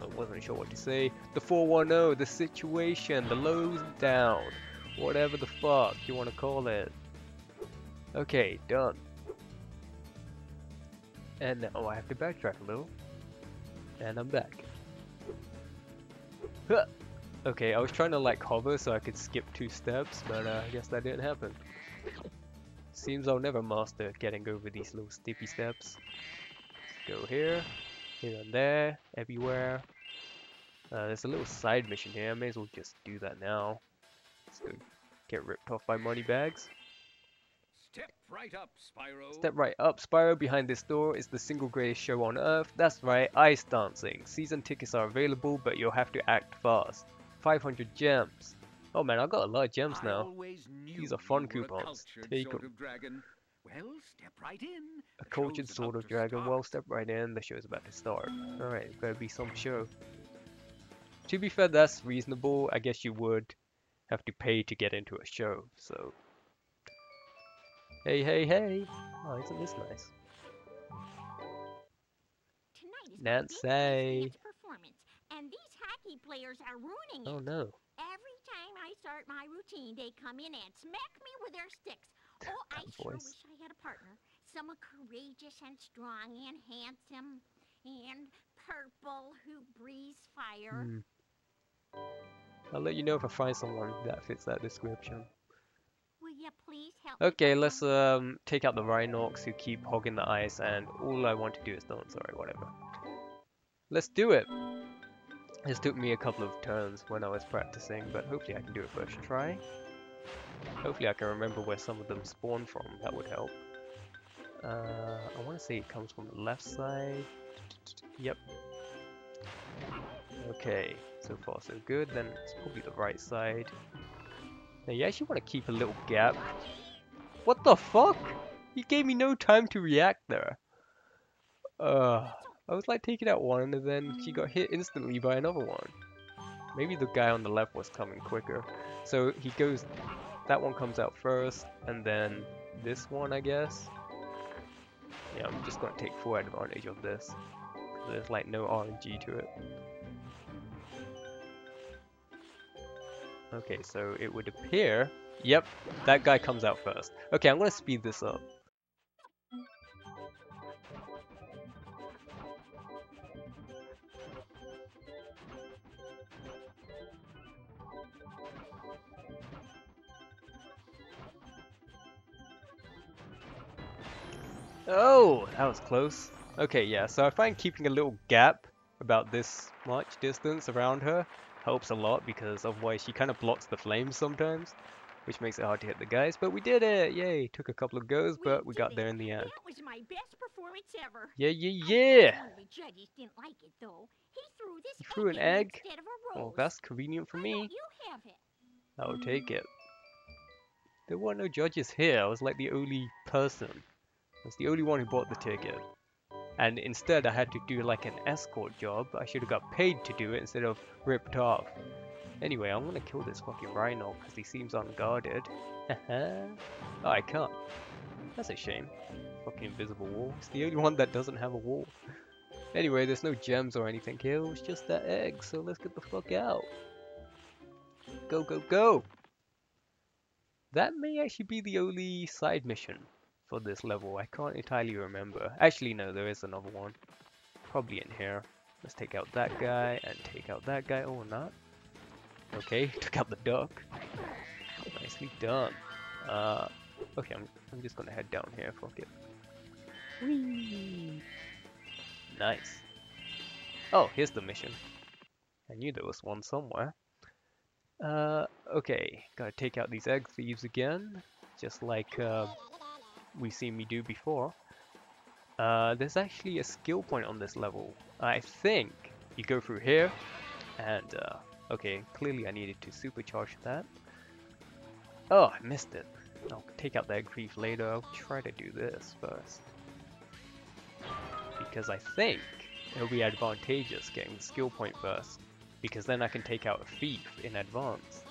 I wasn't sure what to say. The 410, the situation, the lows down, whatever the fuck you want to call it. Okay, done. And now I have to backtrack a little. And I'm back. Huh. Okay, I was trying to like hover so I could skip two steps, but uh, I guess that didn't happen. Seems I'll never master getting over these little steepy steps. Let's go here, here and there, everywhere. Uh, there's a little side mission here, I may as well just do that now. Let's go get ripped off by Moneybags. Step right up, Spyro. Step right up, Spyro. Behind this door is the single greatest show on earth. That's right, ice dancing. Season tickets are available, but you'll have to act fast. 500 gems. Oh man, I got a lot of gems now. These are fun coupons. Take them. Well, step right in. A The cultured show's sort about of dragon. start. Well, step right in. The show's about to start. Alright, better be some show. To be fair, that's reasonable. I guess you would have to pay to get into a show, so. Hey, hey, hey! Oh, isn't this nice? Tonight is Nancy. my big performance, and these hockey players are ruining it. Oh no. Every time I start my routine, they come in and smack me with their sticks. Oh, I sure voice. wish I had a partner. Someone courageous and strong and handsome and purple who breathes fire. Hmm. I'll let you know if I find someone that fits that description. Will you please help Okay, let's um take out the Rhynocs who keep hogging the ice, and all I want to do is dance. sorry, whatever. Let's do it. This took me a couple of turns when I was practicing, but hopefully I can do it first try. Hopefully I can remember where some of them spawn from. That would help. Uh, I want to say it comes from the left side. Yep. Okay, so far so good. Then it's probably the right side. Now you actually want to keep a little gap What the fuck? He gave me no time to react there. Uh, I was like taking out one and then she got hit instantly by another one. Maybe the guy on the left was coming quicker. So he goes, that one comes out first and then this one I guess. Yeah, I'm just gonna take full advantage of this. There's like no RNG to it. Okay, so it would appear, yep, that guy comes out first. Okay, I'm gonna speed this up. Oh, that was close. Okay, yeah, so I find keeping a little gap about this much distance around her helps a lot because otherwise she kind of blocks the flames sometimes, which makes it hard to hit the guys. But we did it! Yay! Took a couple of goes, but we did got there in the end. That was my best performance ever. Yeah, yeah, yeah! The judges didn't like it though. He threw this You threw an egg? instead of a Well, that's convenient for Why me. you have it? I'll take it. There were no judges here. I was like the only person. Was the only one who bought the ticket. And instead I had to do like an escort job. I should have got paid to do it instead of ripped off. Anyway, I'm gonna kill this fucking rhino because he seems unguarded. oh, I can't. That's a shame. Fucking invisible wall. It's the only one that doesn't have a wall. Anyway, there's no gems or anything here. It was just that egg, so let's get the fuck out. Go, go, go! That may actually be the only side mission for this level. I can't entirely remember. Actually, no, there is another one. Probably in here. Let's take out that guy and take out that guy. or not. Okay, took out the duck. Nicely done. Uh, okay, I'm, I'm just gonna head down here. Fuck it. Whee! Nice. Oh, here's the mission. I knew there was one somewhere. Uh, okay, gotta take out these egg thieves again, just like uh, we seen me do before. Uh, there's actually a skill point on this level. I think you go through here, and uh, okay, clearly I needed to supercharge that. Oh, I missed it. I'll take out that grief later. I'll try to do this first. Because I think it'll be advantageous getting the skill point first because then I can take out a thief in advance.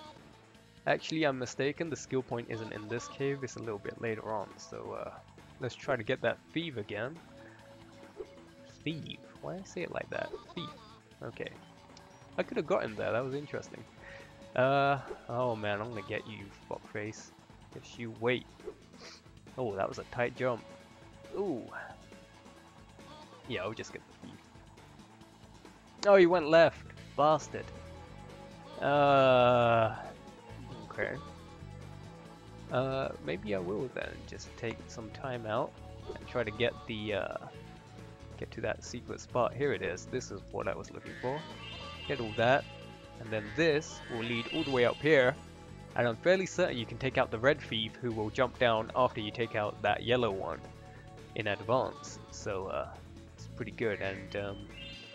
Actually, I'm mistaken, the skill point isn't in this cave, it's a little bit later on, so uh, let's try to get that thief again. Thief? Why did I say it like that? Thief. Okay. I could have got him there, that was interesting. Uh, oh man, I'm gonna get you, fuckface. Just you wait. Oh, that was a tight jump. Ooh. Yeah, I'll just get the thief. Oh, he went left. Bastard. Uh. Okay. Uh, maybe I will then just take some time out and try to get the uh, get to that secret spot. Here it is. This is what I was looking for. Get all that, and then this will lead all the way up here. And I'm fairly certain you can take out the red thief, who will jump down after you take out that yellow one in advance. So uh, it's pretty good. And um,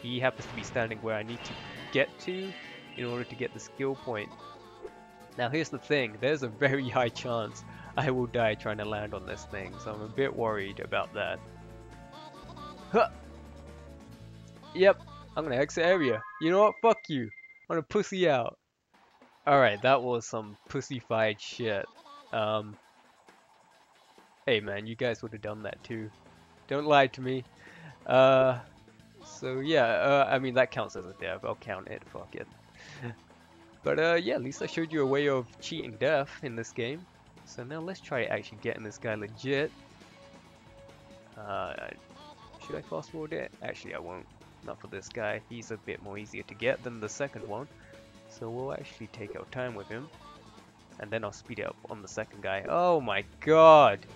he happens to be standing where I need to get to in order to get the skill point. Now here's the thing, there's a very high chance I will die trying to land on this thing, so I'm a bit worried about that. Huh. Yep, I'm gonna exit area. You know what? Fuck you. I'm gonna pussy out. Alright, that was some pussyfied shit. Um, hey man, you guys would have done that too. Don't lie to me. Uh, so yeah, uh, I mean that counts as a dev. I'll count it. Fuck it. but uh, yeah, at least I showed you a way of cheating death in this game. So now let's try actually getting this guy legit. Uh, should I fast forward it? Actually, I won't. Not for this guy. He's a bit more easier to get than the second one. So we'll actually take our time with him. And then I'll speed it up on the second guy. Oh my god!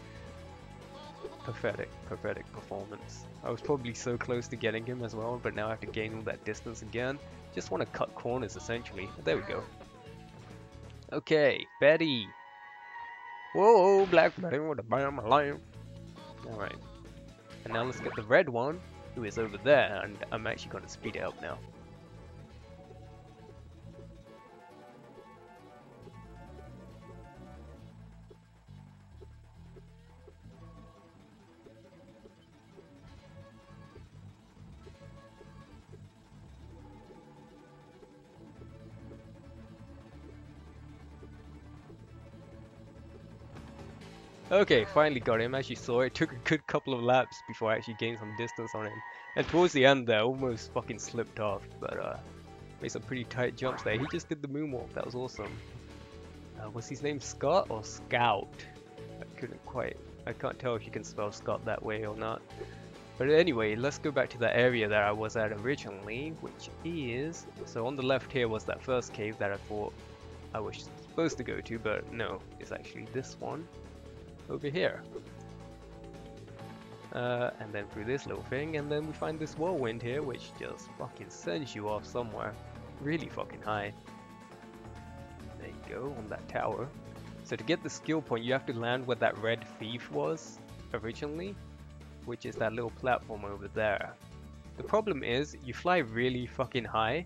Pathetic, pathetic performance. I was probably so close to getting him as well, but now I have to gain all that distance again. Just want to cut corners essentially. There we go. Okay, Betty. Whoa, Black Betty with a bam lamb. Alright. And now let's get the red one, who is over there, and I'm actually going to speed it up now. Okay, finally got him. As you saw, it took a good couple of laps before I actually gained some distance on him. And towards the end there, almost fucking slipped off, but uh, made some pretty tight jumps there. He just did the moonwalk. That was awesome. Uh, was his name Scott or Scout? I couldn't quite. I can't tell if you can spell Scott that way or not. But anyway, let's go back to the area that I was at originally, which is... So on the left here was that first cave that I thought I was supposed to go to, but no, it's actually this one over here. Uh, and then through this little thing, and then we find this whirlwind here, which just fucking sends you off somewhere really fucking high. There you go, on that tower. So to get the skill point, you have to land where that red thief was originally, which is that little platform over there. The problem is, you fly really fucking high,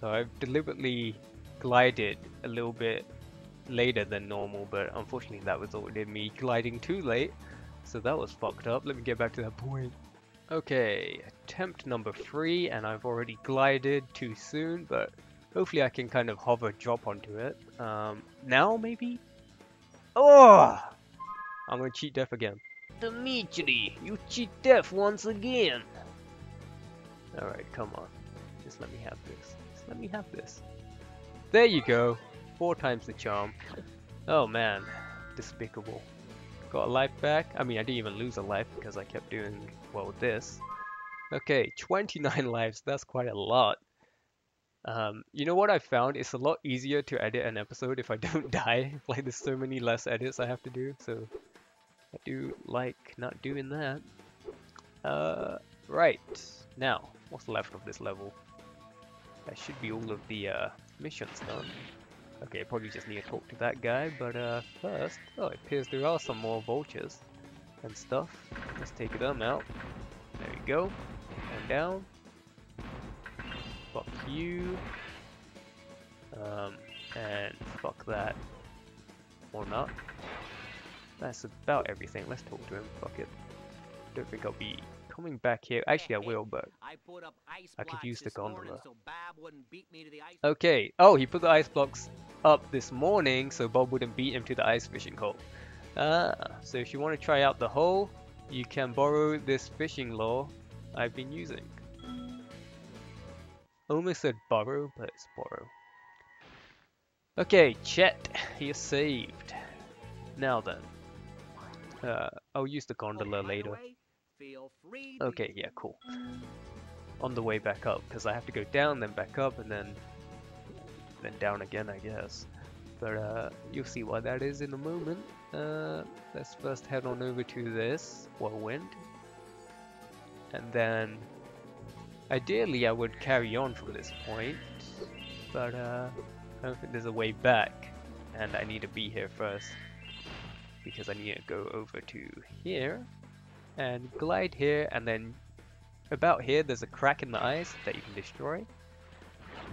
so I've deliberately glided a little bit later than normal, but unfortunately that resulted in me gliding too late, so that was fucked up. Let me get back to that point. Okay, attempt number three, and I've already glided too soon, but hopefully I can kind of hover drop onto it. Um, now maybe? Oh! I'm gonna cheat death again. Dimitri, you cheat death once again! Alright, come on. Just let me have this. Just let me have this. There you go. Four times the charm. Oh man, despicable. Got a life back. I mean, I didn't even lose a life because I kept doing, well, with this. Okay, 29 lives. That's quite a lot. Um, you know what I found? It's a lot easier to edit an episode if I don't die. like, there's so many less edits I have to do, so I do like not doing that. Uh, right. Now, what's left of this level? That should be all of the uh, missions done. Okay, I probably just need to talk to that guy, but uh, first, oh, it appears there are some more vultures and stuff. Let's take them out. There we go. And down. Fuck you. Um, and fuck that. Or not. That's about everything. Let's talk to him. Fuck it. Don't think I'll be coming back here. Actually, I will, but I, could use the morning gondola. So Bob wouldn't beat me to the. Okay. Oh, he put the ice blocks up this morning so Bob wouldn't beat him to the ice fishing hole. Ah, so if you want to try out the hole, you can borrow this fishing lure I've been using. Almost said borrow, but it's borrow. Okay, Chet, you're saved. Now then. Uh, I'll use the gondola later. way, feel free to Okay, yeah, cool. On the way back up, because I have to go down, then back up, and then then down again, I guess. But uh, you'll see why that is in a moment. Uh, let's first head on over to this whirlwind, and then ideally I would carry on from this point, but uh, I don't think there's a way back, and I need to be here first because I need to go over to here and glide here and then about here there's a crack in the ice that you can destroy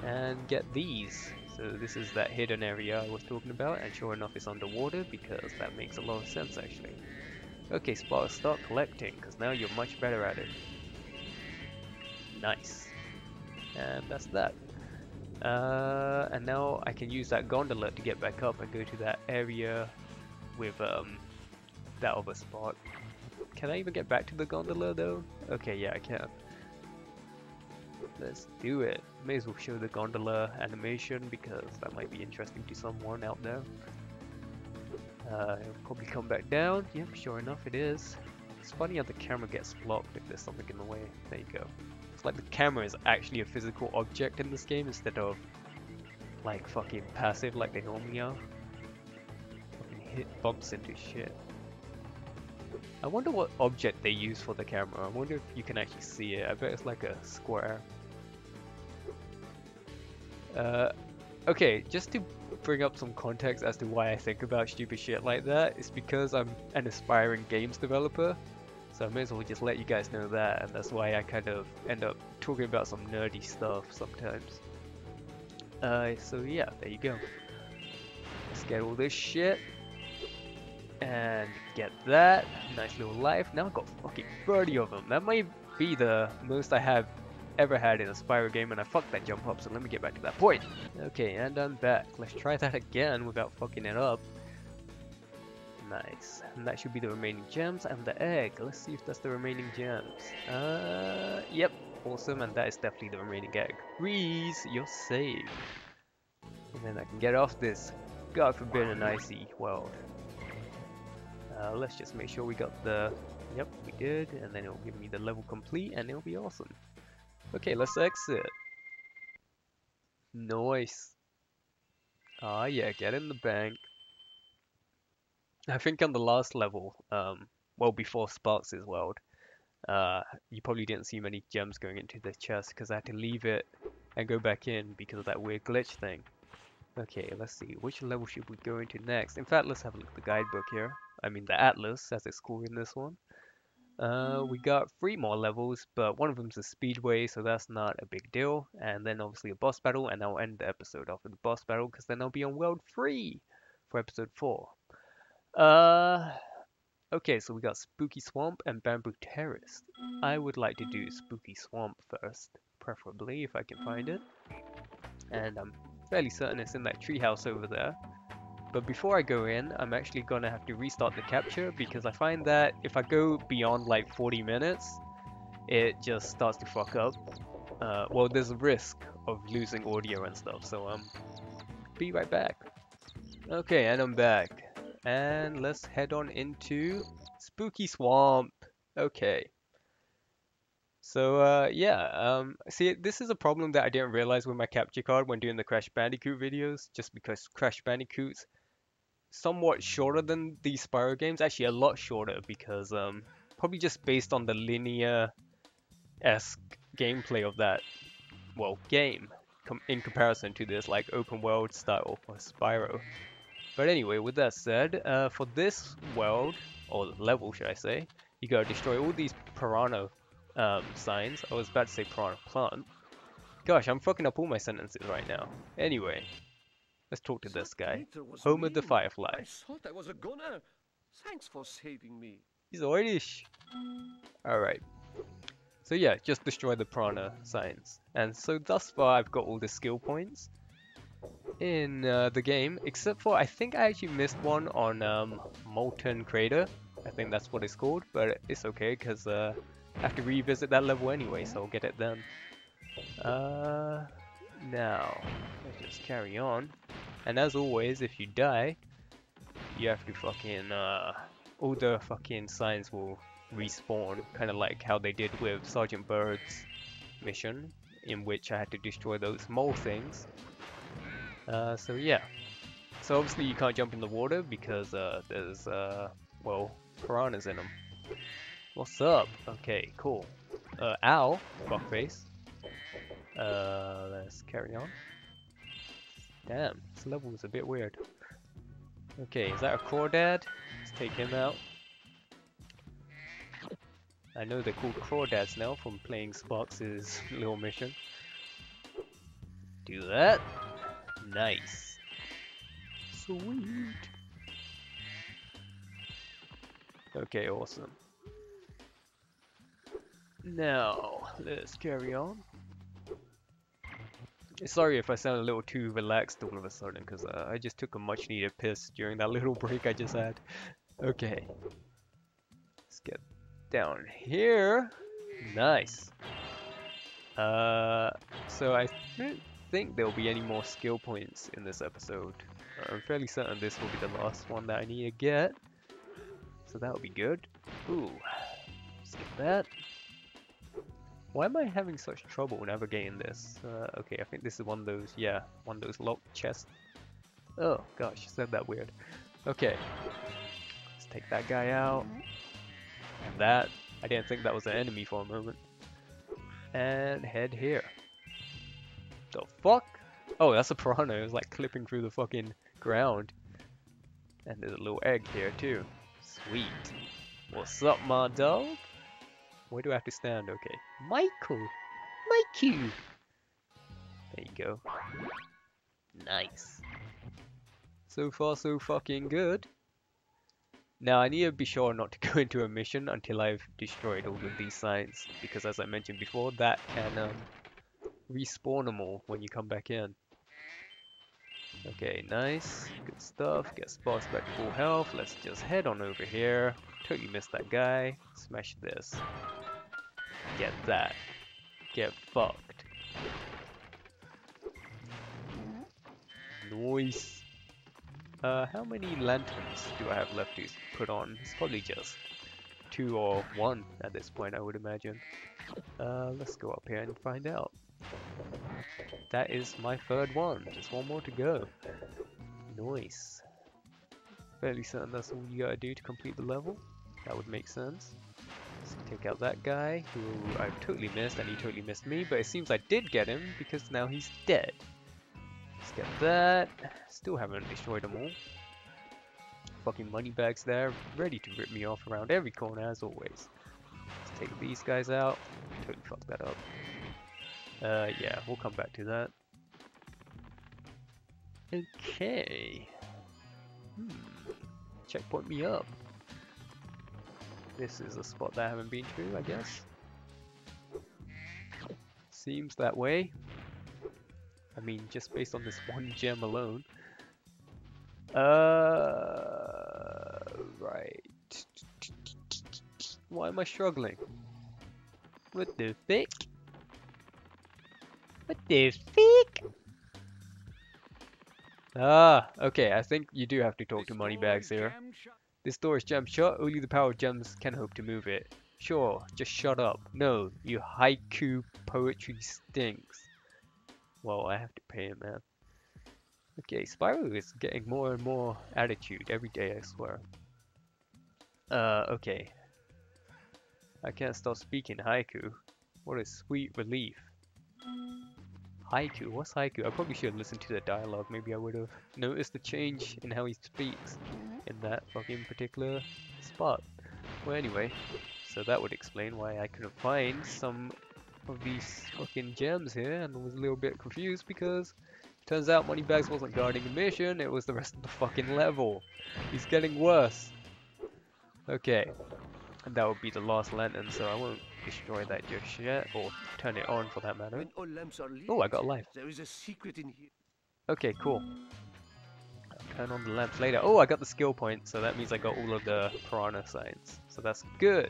and get these. So this is that hidden area I was talking about and sure enough it's underwater because that makes a lot of sense actually. Okay Sparta start collecting because now you're much better at it. Nice. And that's that. Uh, and now I can use that gondola to get back up and go to that area with um, that other spot can I even get back to the gondola though? Okay, yeah, I can. Let's do it. May as well show the gondola animation because that might be interesting to someone out there. Uh, it'll probably come back down. Yep, sure enough it is. It's funny how the camera gets blocked if there's something in the way. There you go. It's like the camera is actually a physical object in this game instead of like fucking passive like they normally are. Fucking hit bumps into shit. I wonder what object they use for the camera. I wonder if you can actually see it. I bet it's like a square. Uh, okay, just to bring up some context as to why I think about stupid shit like that, it's because I'm an aspiring games developer. So I may as well just let you guys know that, and that's why I kind of end up talking about some nerdy stuff sometimes. Uh, so yeah, there you go. Let's get all this shit and get that. Nice little life. Now I've got fucking 30 of them. That might be the most I have ever had in a Spyro game, and I fucked that jump up, so let me get back to that point. Okay, and I'm back. Let's try that again without fucking it up. Nice. And that should be the remaining gems and the egg. Let's see if that's the remaining gems. Uh, yep. Awesome, and that is definitely the remaining egg. Reese, you're safe. And then I can get off this God forbid an icy world. Uh, let's just make sure we got the... Yep, we did. And then it'll give me the level complete and it'll be awesome. Okay, let's exit. Nice. Ah, yeah, get in the bank. I think on the last level, um, well before Sparx' world, uh, you probably didn't see many gems going into the chest because I had to leave it and go back in because of that weird glitch thing. Okay, let's see, which level should we go into next? In fact, let's have a look at the guidebook here. I mean the Atlas, as it's called in this one. Uh, we got three more levels, but one of them's a speedway, so that's not a big deal. And then obviously a boss battle, and I'll end the episode after the boss battle, because then I'll be on World 3 for episode 4. Uh, okay, so we got Spooky Swamp and Bamboo Terrace. I would like to do Spooky Swamp first, preferably, if I can find it. And I'm fairly certain it's in that treehouse over there. But before I go in, I'm actually going to have to restart the capture because I find that if I go beyond like 40 minutes, it just starts to fuck up. Uh, well, there's a risk of losing audio and stuff, so um, be right back. Okay, and I'm back. And let's head on into Spooky Swamp. Okay. So uh, yeah, um, see, this is a problem that I didn't realize with my capture card when doing the Crash Bandicoot videos, just because Crash Bandicoot's somewhat shorter than the Spyro games, actually a lot shorter because um, probably just based on the linear-esque gameplay of that, well, game com in comparison to this like open world style of Spyro. But anyway, with that said, uh, for this world, or level should I say, you gotta destroy all these piranha um, signs. I was about to say piranha plant. Gosh, I'm fucking up all my sentences right now. Anyway, let's talk to this guy. Home of the Firefly. I thought I was a gunner. Thanks for saving me. He's Irish. Alright. So yeah, just destroy the prana signs. And so thus far I've got all the skill points in uh, the game, except for I think I actually missed one on um, Molten Crater. I think that's what it's called, but it's okay because uh, I have to revisit that level anyway, so I'll get it then. Uh, now, let's just carry on. And as always, if you die, you have to fucking, uh, all the fucking signs will respawn, kind of like how they did with Sergeant Byrd's mission, in which I had to destroy those mole things. Uh, so yeah. So obviously you can't jump in the water because uh, there's, uh, well, piranhas in them. What's up? Okay, cool. Uh, ow, fuckface. Uh, let's carry on. Damn, this level is a bit weird. Okay, is that a crawdad? Let's take him out. I know they're called crawdads now from playing Sparx' little mission. Do that. Nice. Sweet. Okay, awesome. Now, let's carry on. Sorry if I sound a little too relaxed all of a sudden, because uh, I just took a much needed piss during that little break I just had. Okay. Let's get down here. Nice. Uh, so I don't think there'll be any more skill points in this episode. I'm fairly certain this will be the last one that I need to get. So that'll be good. Ooh. Skip that. Why am I having such trouble navigating this? Uh, okay, I think this is one of those, yeah, one of those locked chests. Oh, gosh, said that weird. Okay. Let's take that guy out. And that. I didn't think that was an enemy for a moment. And head here. The fuck? Oh, that's a piranha. It was like clipping through the fucking ground. And there's a little egg here too. Sweet. What's up, my dog? Where do I have to stand? Okay. Michael! Mikey! There you go. Nice. So far so fucking good. Now I need to be sure not to go into a mission until I've destroyed all of these signs because as I mentioned before that can um, respawn them all when you come back in. Okay, nice. Good stuff. Get Sparx back to full health. Let's just head on over here. Totally missed that guy. Smash this. Get that. Get fucked. Nice. Uh, how many lanterns do I have left to put on? It's probably just two or one at this point, I would imagine. Uh, let's go up here and find out. That is my third one. Just one more to go. Nice. Fairly certain that's all you gotta do to complete the level. That would make sense. Take out that guy who I totally missed and he totally missed me, but it seems I did get him because now he's dead. Let's get that. Still haven't destroyed them all. Fucking Moneybags there, ready to rip me off around every corner as always. Let's take these guys out. Totally fucked that up. Uh, yeah, we'll come back to that. Okay. Hmm. Checkpoint me up. This is a spot that I haven't been to, I guess. Seems that way. I mean, just based on this one gem alone. Uh, right. Why am I struggling? What the fuck? What the fuck? Ah, okay, I think you do have to talk to Moneybags here. This door is jammed shut, only the power gems can hope to move it. Sure, just shut up. No, you haiku poetry stinks. Well, I have to pay him, man. Okay, Spyro is getting more and more attitude every day, I swear. Uh, okay. I can't stop speaking haiku. What a sweet relief. Haiku? What's haiku? I probably should have listened to the dialogue. Maybe I would have noticed the change in how he speaks mm-hmm. in that fucking particular spot. Well, anyway, so that would explain why I couldn't find some of these fucking gems here and was a little bit confused because turns out Moneybags wasn't guarding the mission, it was the rest of the fucking level. He's getting worse. Okay, and that would be the last lantern, so I won't destroy that just yet, or turn it on for that matter. When all lamps are lit, Oh, I got a life. There is a secret in here. Okay, cool. I'll turn on the lamps later. Oh, I got the skill point, so that means I got all of the piranha signs. So that's good.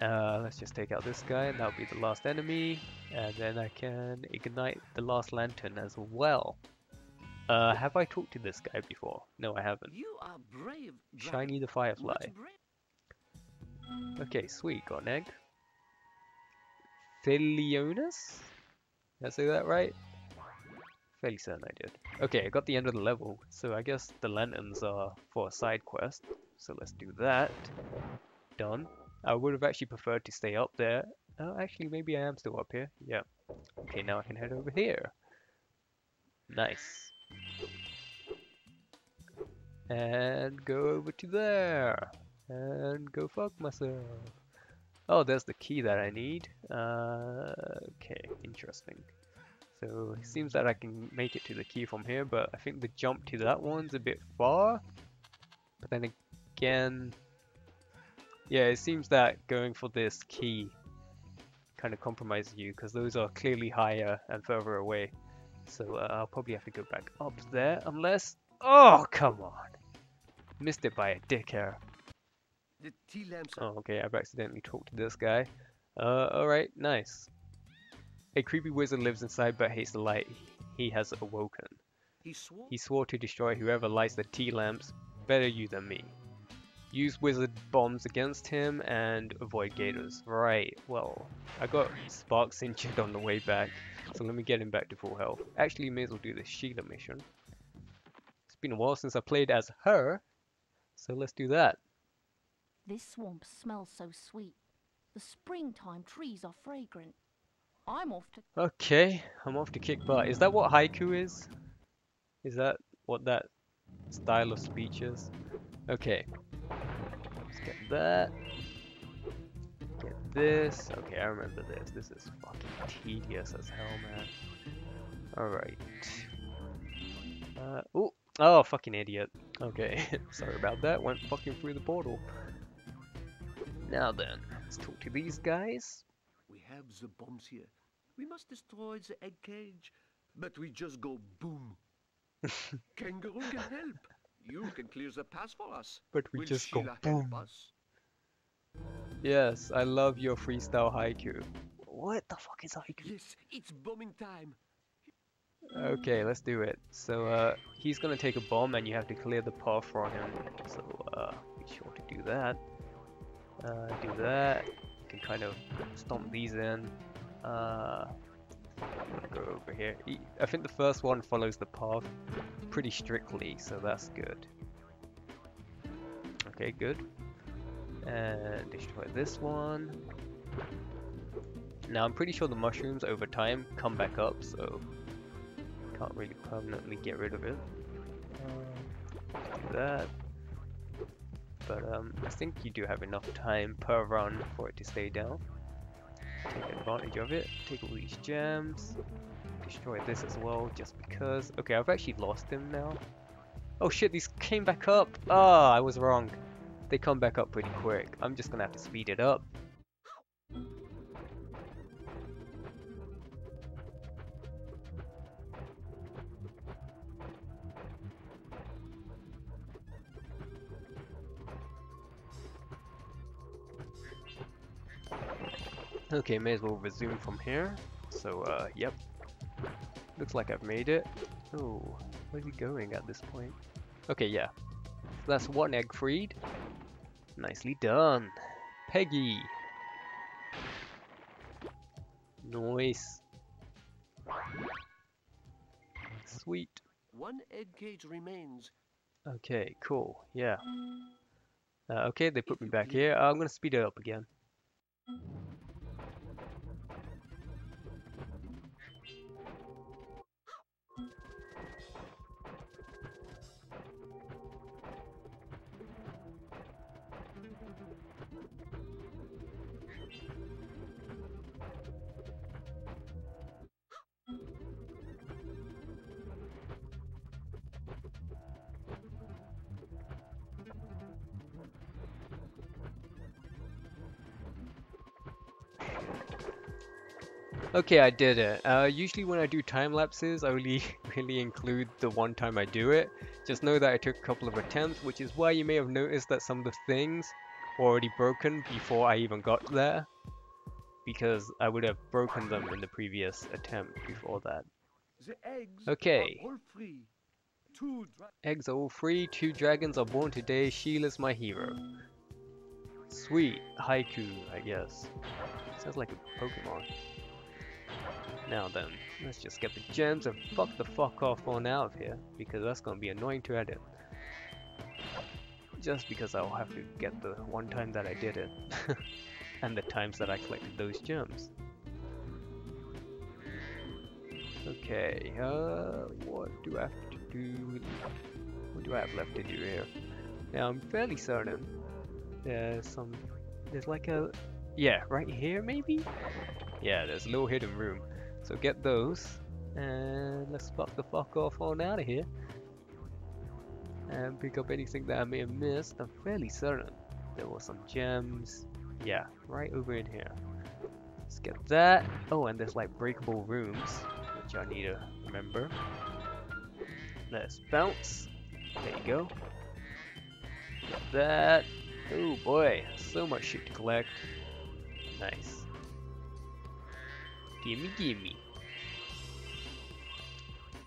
Uh, let's just take out this guy, and that'll be the last enemy. And then I can ignite the last lantern as well. Uh, have I talked to this guy before? No, I haven't. You are brave. Shiny the Firefly. Okay, sweet, got an egg. Thelionis? Did I say that right? Fairly certain I did. Okay, I got the end of the level, so I guess the lanterns are for a side quest. So let's do that. Done. I would have actually preferred to stay up there. Oh, actually, maybe I am still up here. Yeah. Okay, now I can head over here. Nice. And go over to there. And go fuck myself. Oh, there's the key that I need. Uh, okay, interesting. So it seems that I can make it to the key from here, but I think the jump to that one's a bit far. But then again, yeah, it seems that going for this key kind of compromises you because those are clearly higher and further away. So uh, I'll probably have to go back up there unless... Oh, come on! Missed it by a dick hair. The tea lamps Oh, okay, I've accidentally talked to this guy. Uh, alright, nice. A creepy wizard lives inside but hates the light. He has awoken. He swore. He swore to destroy whoever lights the tea lamps. Better you than me. Use wizard bombs against him and avoid gators. Right, well, I got Sparx injured on the way back, so let me get him back to full health. Actually, may as well do the Sheila mission. It's been a while since I played as her, so let's do that. This swamp smells so sweet. The springtime trees are fragrant. I'm off to. Okay, I'm off to kick butt. Is that what haiku is? Is that what that style of speech is? Okay. Let's get that. Get this. Okay, I remember this. This is fucking tedious as hell, man. Alright. Uh, oh, oh, fucking idiot. Okay, sorry about that. Went fucking through the portal. Now then, let's talk to these guys. We have the bombs here. We must destroy the egg cage. But we just go boom. Kangaroo can help. You can clear the pass for us. But we Will just go boom. us? Yes, I love your freestyle haiku. What the fuck is haiku? Yes, it's bombing time. Okay, let's do it. So, uh, he's gonna take a bomb and you have to clear the path for him. So, uh, be sure to do that. Uh, do that. You can kind of stomp these in. Uh, go over here. I think the first one follows the path pretty strictly, so that's good. Okay, good. And destroy this one. Now I'm pretty sure the mushrooms over time come back up, so can't really permanently get rid of it. Uh, do that. But um, I think you do have enough time per run for it to stay down. Take advantage of it. Take all these gems. Destroy this as well, just because. Okay, I've actually lost him now. Oh shit, these came back up! Ah, I was wrong. They come back up pretty quick. I'm just gonna have to speed it up. Okay, may as well resume from here. So, uh, yep. Looks like I've made it. Oh, where's he going at this point? Okay, yeah. That's one egg freed. Nicely done. Peggy. Nice. Sweet. One egg cage remains. Okay, cool. Yeah. Uh, okay, they put me back here. I'm gonna speed it up again. Okay, I did it. Uh, usually when I do time lapses, I really, really include the one time I do it. Just know that I took a couple of attempts, which is why you may have noticed that some of the things were already broken before I even got there. Because I would have broken them in the previous attempt before that. Okay. are all free. Two dra- Eggs are all free, two dragons are born today, Sheila's my hero. Sweet, haiku, I guess. Sounds like a Pokemon. Now then, let's just get the gems and fuck the fuck off on out of here, because that's gonna be annoying to edit. Just because I'll have to get the one time that I did it, and the times that I collected those gems. Okay, uh, what do I have to do? What do I have left to do here? Now I'm fairly certain there's some, there's like a, yeah, right here maybe? Yeah, there's no hidden room. So get those, and let's fuck the fuck off on out of here. And pick up anything that I may have missed. I'm fairly certain there were some gems. Yeah, right over in here. Let's get that. Oh, and there's like breakable rooms, which I need to remember. Let's bounce. There you go. Get that. Oh boy, so much shit to collect. Nice. Gimme, gimme.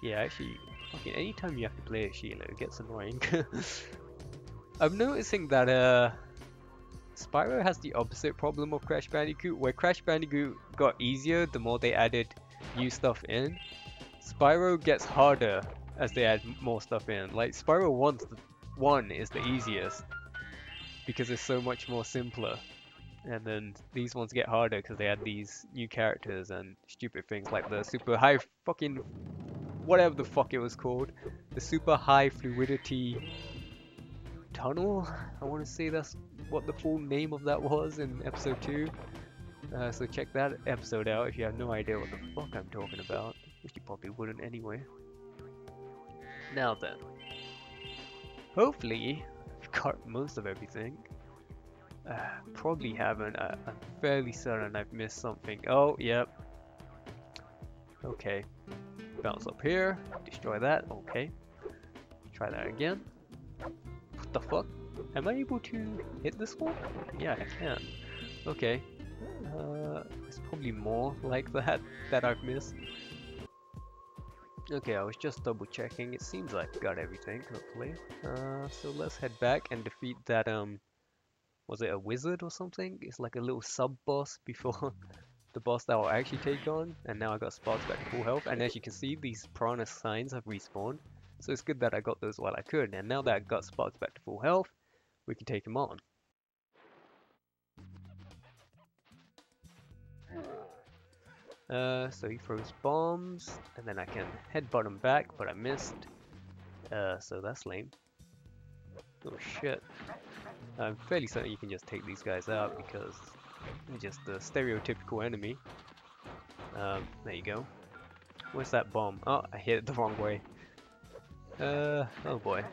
Yeah, actually, fucking anytime you have to play a Sheila, it gets annoying. I'm noticing that uh, Spyro has the opposite problem of Crash Bandicoot, where Crash Bandicoot got easier the more they added new stuff in. Spyro gets harder as they add more stuff in. Like Spyro 1's the, 1 is the easiest because it's so much more simpler. And then these ones get harder because they add these new characters and stupid things like the super high fucking whatever the fuck it was called. The super high fluidity tunnel. I want to say that's what the full name of that was in episode 2. Uh, so check that episode out if you have no idea what the fuck I'm talking about. Which you probably wouldn't anyway. Now then. Hopefully, I've got most of everything. Uh, probably haven't. Uh, I'm fairly certain I've missed something. Oh, yep. Okay. bounce up here, destroy that, okay. Try that again. What the fuck? Am I able to hit this one? Yeah, I can. Okay. Uh, it's probably more like that that I've missed. Okay, I was just double checking. It seems like I got everything, hopefully. Uh, so let's head back and defeat that, um, was it a wizard or something? It's like a little sub-boss before the boss that I'll actually take on. And now I got Sparx back to full health. And as you can see, these piranha signs have respawned. So it's good that I got those while I could. And now that I got Sparx back to full health, we can take him on. Uh, so he throws bombs, and then I can headbutt him back, but I missed. Uh, so that's lame. Oh shit. I'm fairly certain you can just take these guys out because I'm just the stereotypical enemy. Um, there you go. Where's that bomb? Oh, I hit it the wrong way. Uh, oh boy.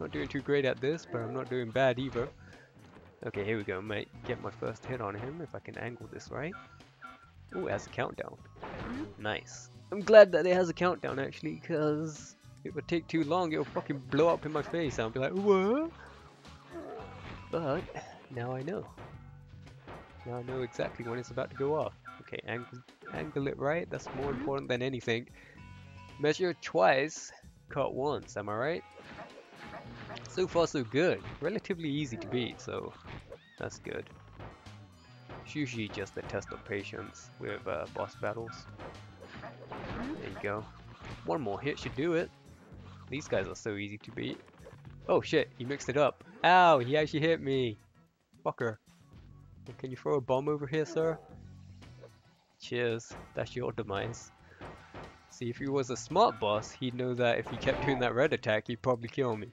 Not doing too great at this, but I'm not doing bad either. Okay, here we go, mate. Get my first hit on him if I can angle this right. Oh, it has a countdown. Nice. I'm glad that it has a countdown actually, because it would take too long, it'll fucking blow up in my face. I'll be like, what? But now I know. Now I know exactly when it's about to go off. Okay, angle, angle it right. That's more important than anything. Measure twice, cut once. Am I right? So far, so good. Relatively easy to beat, so that's good. It's usually just a test of patience with uh, boss battles. There you go. One more hit should do it. These guys are so easy to beat. Oh shit, he mixed it up. Ow, he actually hit me. Fucker. Can you throw a bomb over here, sir? Cheers. That's your demise. See, if he was a smart boss, he'd know that if he kept doing that red attack, he'd probably kill me.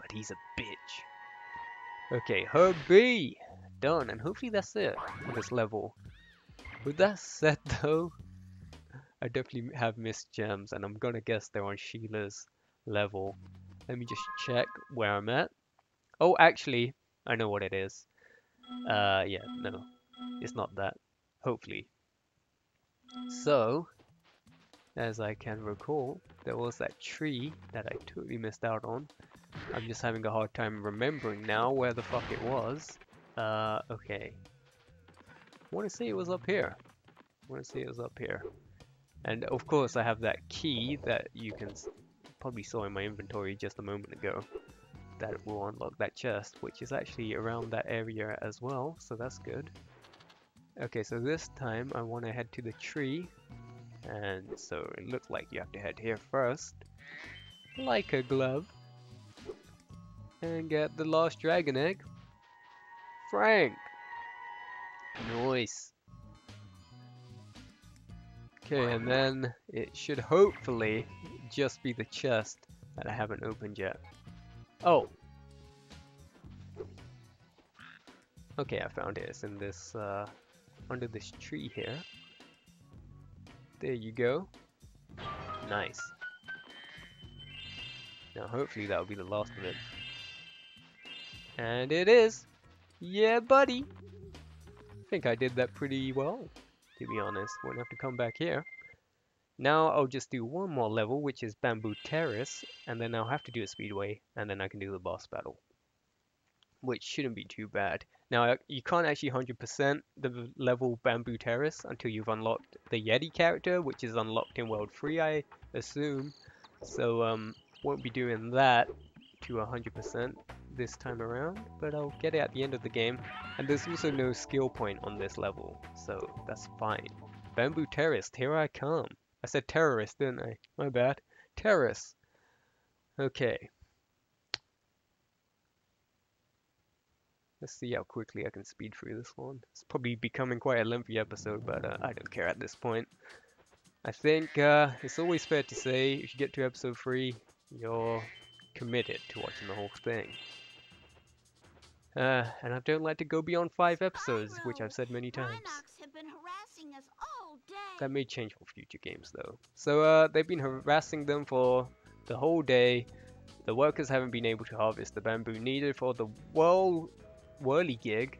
But he's a bitch. Okay, Herb B! Done, and hopefully that's it for this level. With that said though, I definitely have missed gems, and I'm gonna guess they're on Sheila's level. Let me just check where I'm at. Oh, actually, I know what it is. Uh, yeah, no, it's not that. Hopefully. So, as I can recall, there was that tree that I totally missed out on. I'm just having a hard time remembering now where the fuck it was. Uh, okay. I want to say it was up here. I want to say it was up here. And of course I have that key that you can probably saw in my inventory just a moment ago. That will unlock that chest, which is actually around that area as well, so that's good. Okay, so this time I want to head to the tree. And so it looks like you have to head here first. Like a glove. And get the lost dragon egg. Frank! Nice. Okay, and then it should hopefully just be the chest that I haven't opened yet. Oh! Okay, I found it. It's in this, uh, under this tree here. There you go. Nice. Now hopefully that'll be the last of it. And it is! Yeah, buddy! I think I did that pretty well, to be honest. Won't have to come back here. Now I'll just do one more level, which is Bamboo Terrace, and then I'll have to do a speedway, and then I can do the boss battle. Which shouldn't be too bad. Now, you can't actually 100% the level Bamboo Terrace until you've unlocked the Yeti character, which is unlocked in World 3, I assume. So, um, won't be doing that to 100% this time around, but I'll get it at the end of the game. And there's also no skill point on this level, so that's fine. Bamboo Terrace, here I come. I said terrorist, didn't I? My bad. Terrace. Okay. Let's see how quickly I can speed through this one. It's probably becoming quite a lengthy episode, but uh, I don't care at this point. I think uh, it's always fair to say if you get to episode 3, you're committed to watching the whole thing. Uh, and I don't like to go beyond 5 episodes, which I've said many times. That may change for future games though. So uh, they've been harassing them for the whole day. The workers haven't been able to harvest the bamboo needed for the whirl whirligig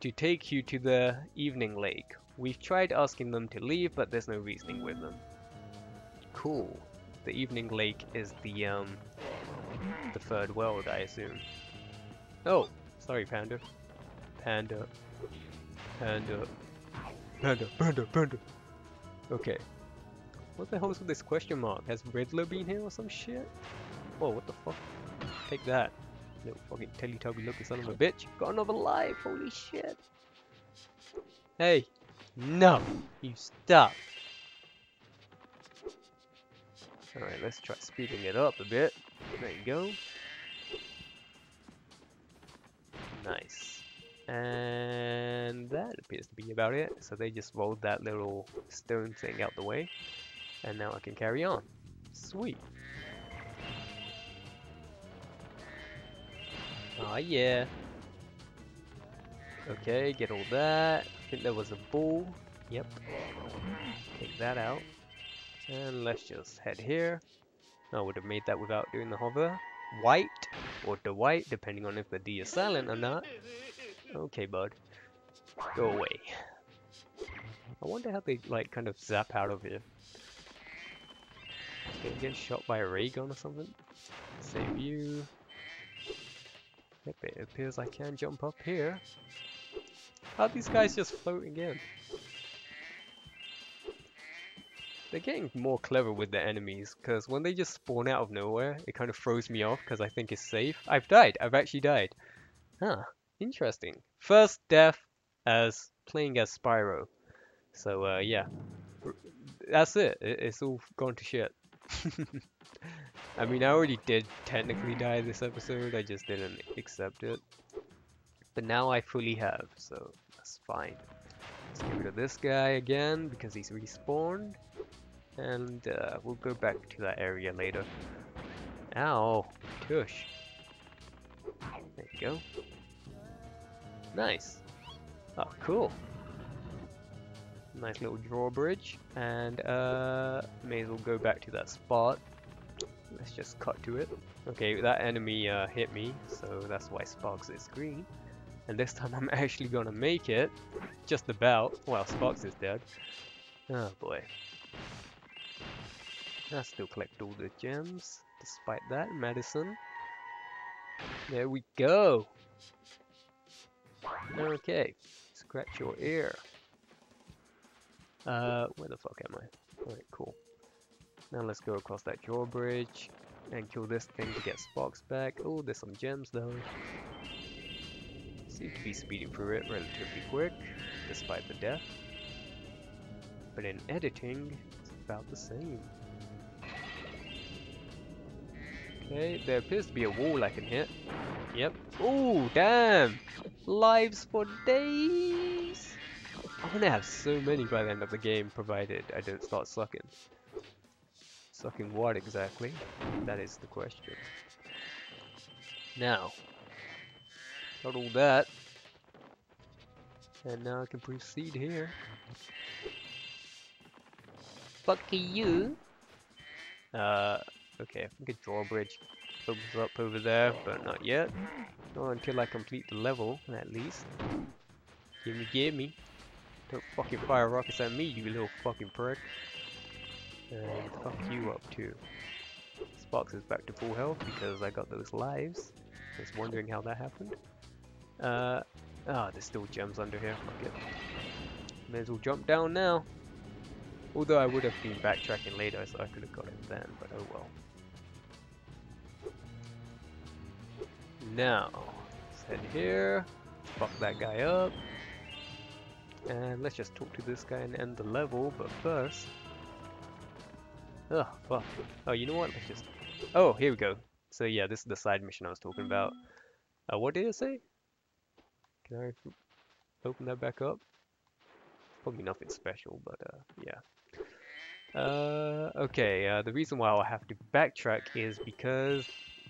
to take you to the evening lake. We've tried asking them to leave, but there's no reasoning with them. cool. The Evening Lake is the um the third world, I assume. Oh, sorry, Panda. Panda. Panda. Panda. Panda. Panda. Okay. What the hell is with this question mark? Has Riddler been here or some shit? Oh, what the fuck? Take that. Little fucking Teletubby looking son of a bitch. Got another life, holy shit. Hey. No. You stop. Alright, let's try speeding it up a bit. There you go. Nice. And that appears to be about it. So they just rolled that little stone thing out the way. And now I can carry on. Sweet. Oh yeah. Okay, get all that. I think there was a ball. Yep. Take that out. And let's just head here. I would have made that without doing the hover. White or the white, depending on if the D is silent or not. Okay, bud. Go away. I wonder how they like kind of zap out of here. Get shot by a ray gun or something? Save you. Yep, it appears I can jump up here. How are these guys just floating in? They're getting more clever with their enemies, because when they just spawn out of nowhere, it kind of throws me off, because I think it's safe. I've died. I've actually died. Huh. Interesting. First death as playing as Spyro. So, uh, yeah. That's it. It's all gone to shit. I mean, I already did technically die this episode, I just didn't accept it. But now I fully have, so that's fine. Let's get rid of this guy again, because he's respawned. And uh, we'll go back to that area later. Ow, tush. There you go. Nice. Oh, cool. Nice little drawbridge. And uh, may as well go back to that spot. Let's just cut to it. Okay, that enemy uh, hit me, so that's why Sparx is green. And this time I'm actually gonna make it. Just about. Well, Sparx is dead. Oh boy. I still collect all the gems, despite that. Medicine. There we go. Okay. Scratch your ear. Uh, where the fuck am I? Alright, cool. Now let's go across that drawbridge and kill this thing to get Sparx back. Oh, there's some gems though. Seem to be speeding through it relatively quick, despite the death. But in editing, it's about the same. Okay, there appears to be a wall I can hit. Yep. Oh, damn! Lives for days! I'm gonna have so many by the end of the game, provided I don't start sucking. Sucking what exactly? That is the question. Now, got all that. And now I can proceed here. Fuck you! Uh, okay, I think a drawbridge opens up over there, but not yet. Not until I complete the level, at least. Gimme, gimme. Don't fucking fire rockets at me, you little fucking prick. And fuck you up too. Sparx is back to full health because I got those lives. Just wondering how that happened. Uh, ah, there's still gems under here. Fuck it. May as well jump down now. Although I would have been backtracking later, so I could have got it then, but oh well. Now, let's head here. Fuck that guy up. And let's just talk to this guy and end the level, but first... Oh, fuck. Oh, you know what? Let's just... Oh, here we go. So yeah, this is the side mission I was talking about. Uh, what did it say? Can I open that back up? Probably nothing special, but uh, yeah. Uh, okay, uh, the reason why I have to backtrack is because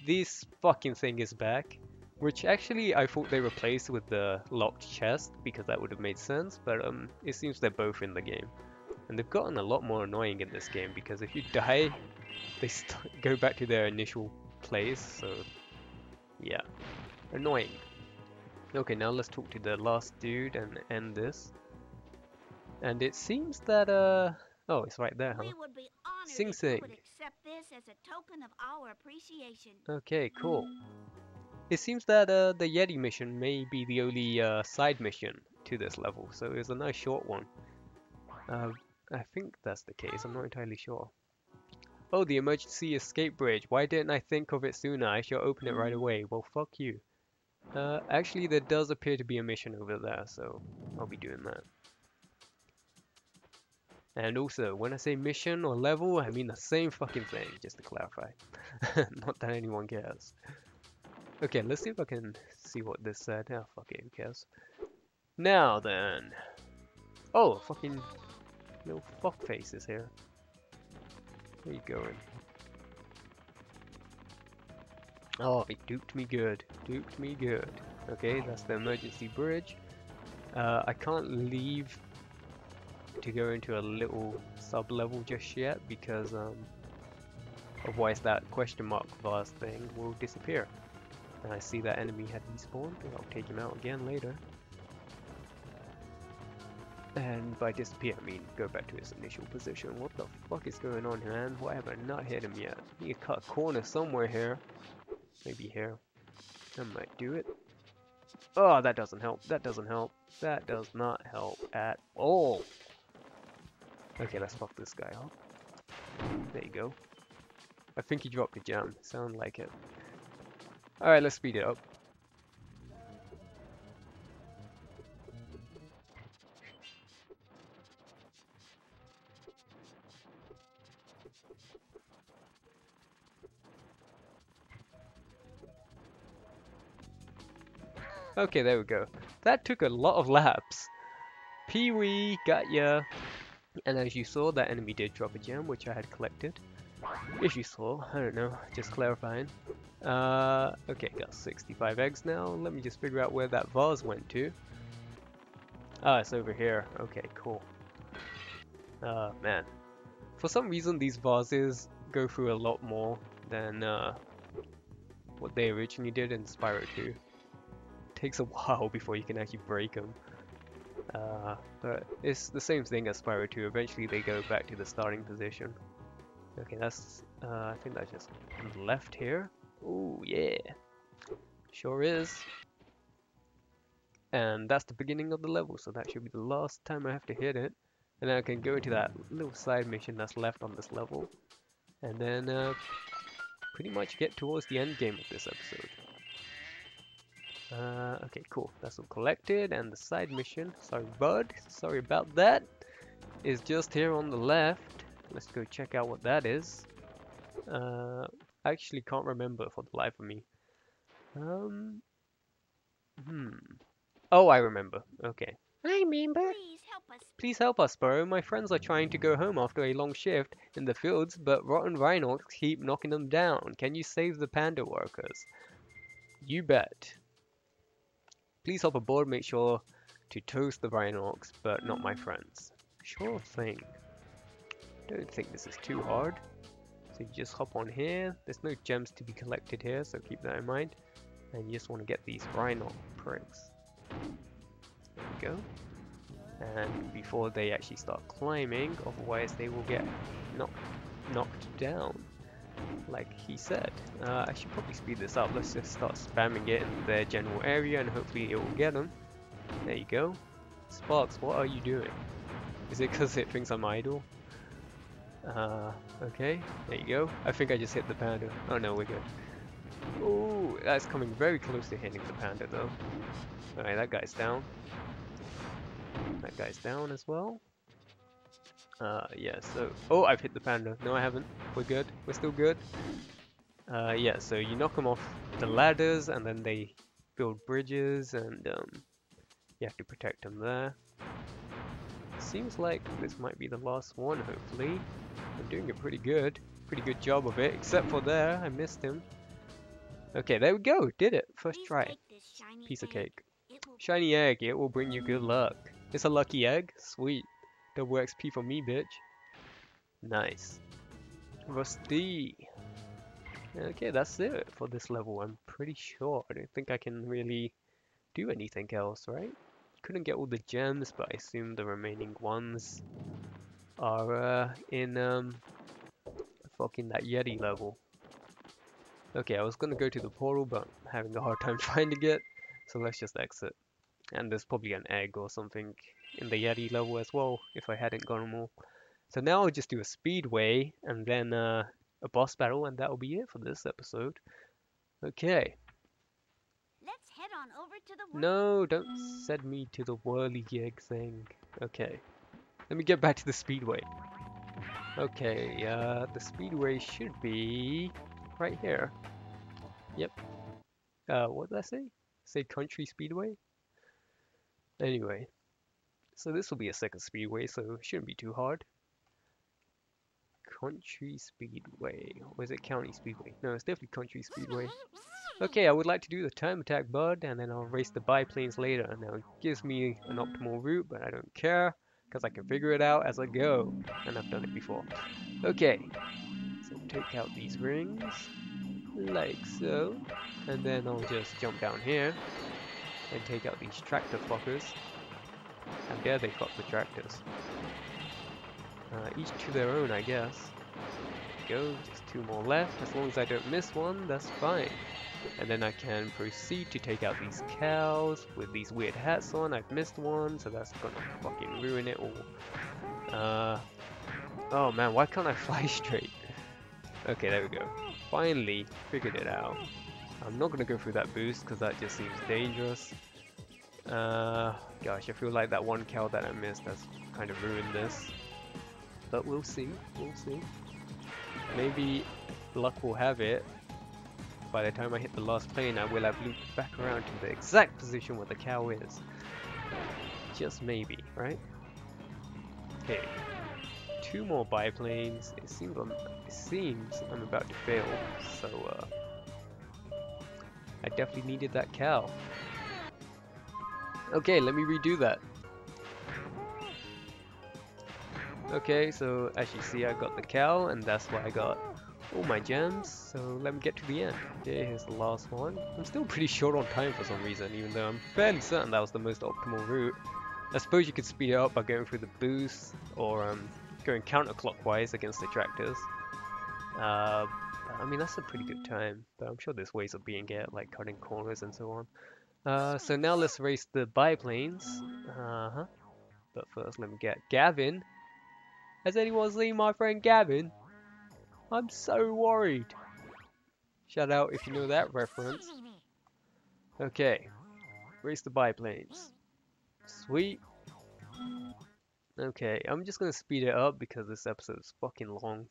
this fucking thing is back. Which actually I thought they replaced with the locked chest because that would have made sense, but um, it seems they're both in the game. And they've gotten a lot more annoying in this game because if you die, they go back to their initial place, so yeah, annoying. Okay, now let's talk to the last dude and end this. And it seems that, uh, oh, it's right there, huh? Sing Sing. Accept this as a token of our appreciation. Okay, cool. It seems that uh, the Yeti mission may be the only uh, side mission to this level, so it's a nice short one. Uh, I think that's the case, I'm not entirely sure. Oh, the emergency escape bridge. Why didn't I think of it sooner? I should open it right away. Well, fuck you. Uh, actually, there does appear to be a mission over there, so I'll be doing that. And also, when I say mission or level, I mean the same fucking thing, just to clarify. Not that anyone cares. Okay, let's see if I can see what this said. Ah, fuck it, who cares? Now then. Oh, fucking little fuck faces here. Where you going? Oh, he duped me good. Duped me good. Okay, that's the emergency bridge. Uh, I can't leave to go into a little sub-level just yet because um, otherwise that question mark vase thing will disappear. And I see that enemy had respawned, I'll take him out again later. And by disappear, I mean go back to his initial position. What the fuck is going on, man? Why have I not hit him yet? Need to cut a corner somewhere here. Maybe here. That might do it. Oh, that doesn't help. That doesn't help. That does not help at all. Okay, let's fuck this guy up. There you go. I think he dropped a gem. Sound like it. Alright, let's speed it up. Okay, there we go. That took a lot of laps. Pee-wee, got ya. And as you saw, that enemy did drop a gem, which I had collected. If you saw, I don't know, just clarifying. Uh, okay, got 65 eggs now. Let me just figure out where that vase went to. Ah, it's over here. Okay, cool. Uh, man. For some reason, these vases go through a lot more than uh, what they originally did in Spyro 2. It takes a while before you can actually break them. Uh, but it's the same thing as Spyro 2. Eventually, they go back to the starting position. Okay, that's, uh, I think that's just left here. Oh, yeah. Sure is. And that's the beginning of the level, so that should be the last time I have to hit it. And then I can go into that little side mission that's left on this level. And then, uh, pretty much get towards the end game of this episode. Uh, okay, cool. That's all collected, and the side mission, sorry bud, sorry about that, is just here on the left. Let's go check out what that is. Uh, I actually can't remember for the life of me. Um, hmm. Oh, I remember. Okay. I remember. Please help us. Please help us, Burrow. My friends are trying to go home after a long shift in the fields, but rotten rhinos keep knocking them down. Can you save the panda workers? You bet. Please hop aboard, make sure to toast the Rhynocs, but not my friends. Sure thing. Don't think this is too hard. So you just hop on here. There's no gems to be collected here, so keep that in mind. And you just want to get these Rhino pricks. There we go. And before they actually start climbing, otherwise they will get knocked knocked down like he said. Uh, I should probably speed this up. Let's just start spamming it in their general area and hopefully it will get them. There you go. Sparx, what are you doing? Is it because it thinks I'm idle? Uh, okay, there you go. I think I just hit the panda. Oh no, we're good. Ooh, that's coming very close to hitting the panda though. Alright, that guy's down. That guy's down as well. Uh, yeah, so... Oh, I've hit the panda. No, I haven't. We're good. We're still good. Uh, yeah, so you knock them off the ladders, and then they build bridges, and um, you have to protect them there. Seems like this might be the last one, hopefully. I'm doing a pretty good. Pretty good job of it, except for there. I missed him. Okay, there we go. Did it. First try. take this shiny Piece of cake. Shiny egg. It will bring you good luck. It's a lucky egg. Sweet. Double XP for me, bitch. Nice. Rusty. Okay, that's it for this level. I'm pretty sure. I don't think I can really do anything else, right? Couldn't get all the gems, but I assume the remaining ones are uh, in um, fucking that Yeti level. Okay, I was gonna go to the portal, but I'm having a hard time finding it, so let's just exit. And there's probably an egg or something in the Yeti level as well, if I hadn't gone them all. So now I'll just do a speedway, and then uh, a boss battle, and that'll be it for this episode. Okay. Let's head on over to the No, don't send me to the whirligig thing. Okay. Let me get back to the speedway. Okay, uh, the speedway should be right here. Yep. Uh, what did I say? Say country speedway? Anyway. So this will be a second speedway, so it shouldn't be too hard. Country Speedway. Or is it County Speedway? No, it's definitely Country Speedway. Okay, I would like to do the time attack bud, and then I'll race the biplanes later. Now, it gives me an optimal route, but I don't care, because I can figure it out as I go, and I've done it before. Okay, so take out these rings, like so, and then I'll just jump down here, and take out these tractor fuckers. And there they got the tractors. Uh, each to their own, I guess. Go, just two more left. As long as I don't miss one, that's fine. And then I can proceed to take out these cows with these weird hats on. I've missed one, so that's gonna fucking ruin it all. Uh, oh man, why can't I fly straight? Okay, there we go. Finally figured it out. I'm not gonna go through that boost because that just seems dangerous. Uh, gosh, I feel like that one cow that I missed has kind of ruined this. But we'll see, we'll see. Maybe luck will have it. By the time I hit the last plane, I will have looped back around to the exact position where the cow is. Just maybe, right? Okay. Two more biplanes. It seems I'm, it seems I'm about to fail, so uh, I definitely needed that cow. Okay, let me redo that. Okay, so as you see I got the cow and that's why I got all my gems, so let me get to the end. Okay, here's the last one. I'm still pretty short on time for some reason, even though I'm fairly certain that was the most optimal route. I suppose you could speed it up by going through the boost, or um, going counterclockwise against the tractors. Uh, I mean, that's a pretty good time, but I'm sure there's ways of being it, like cutting corners and so on. Uh, so now let's race the biplanes. Uh-huh. But first, let me get Gavin. Has anyone seen my friend Gavin? I'm so worried. Shout out if you know that reference. Okay. Race the biplanes. Sweet. Okay, I'm just gonna speed it up because this episode is fucking long.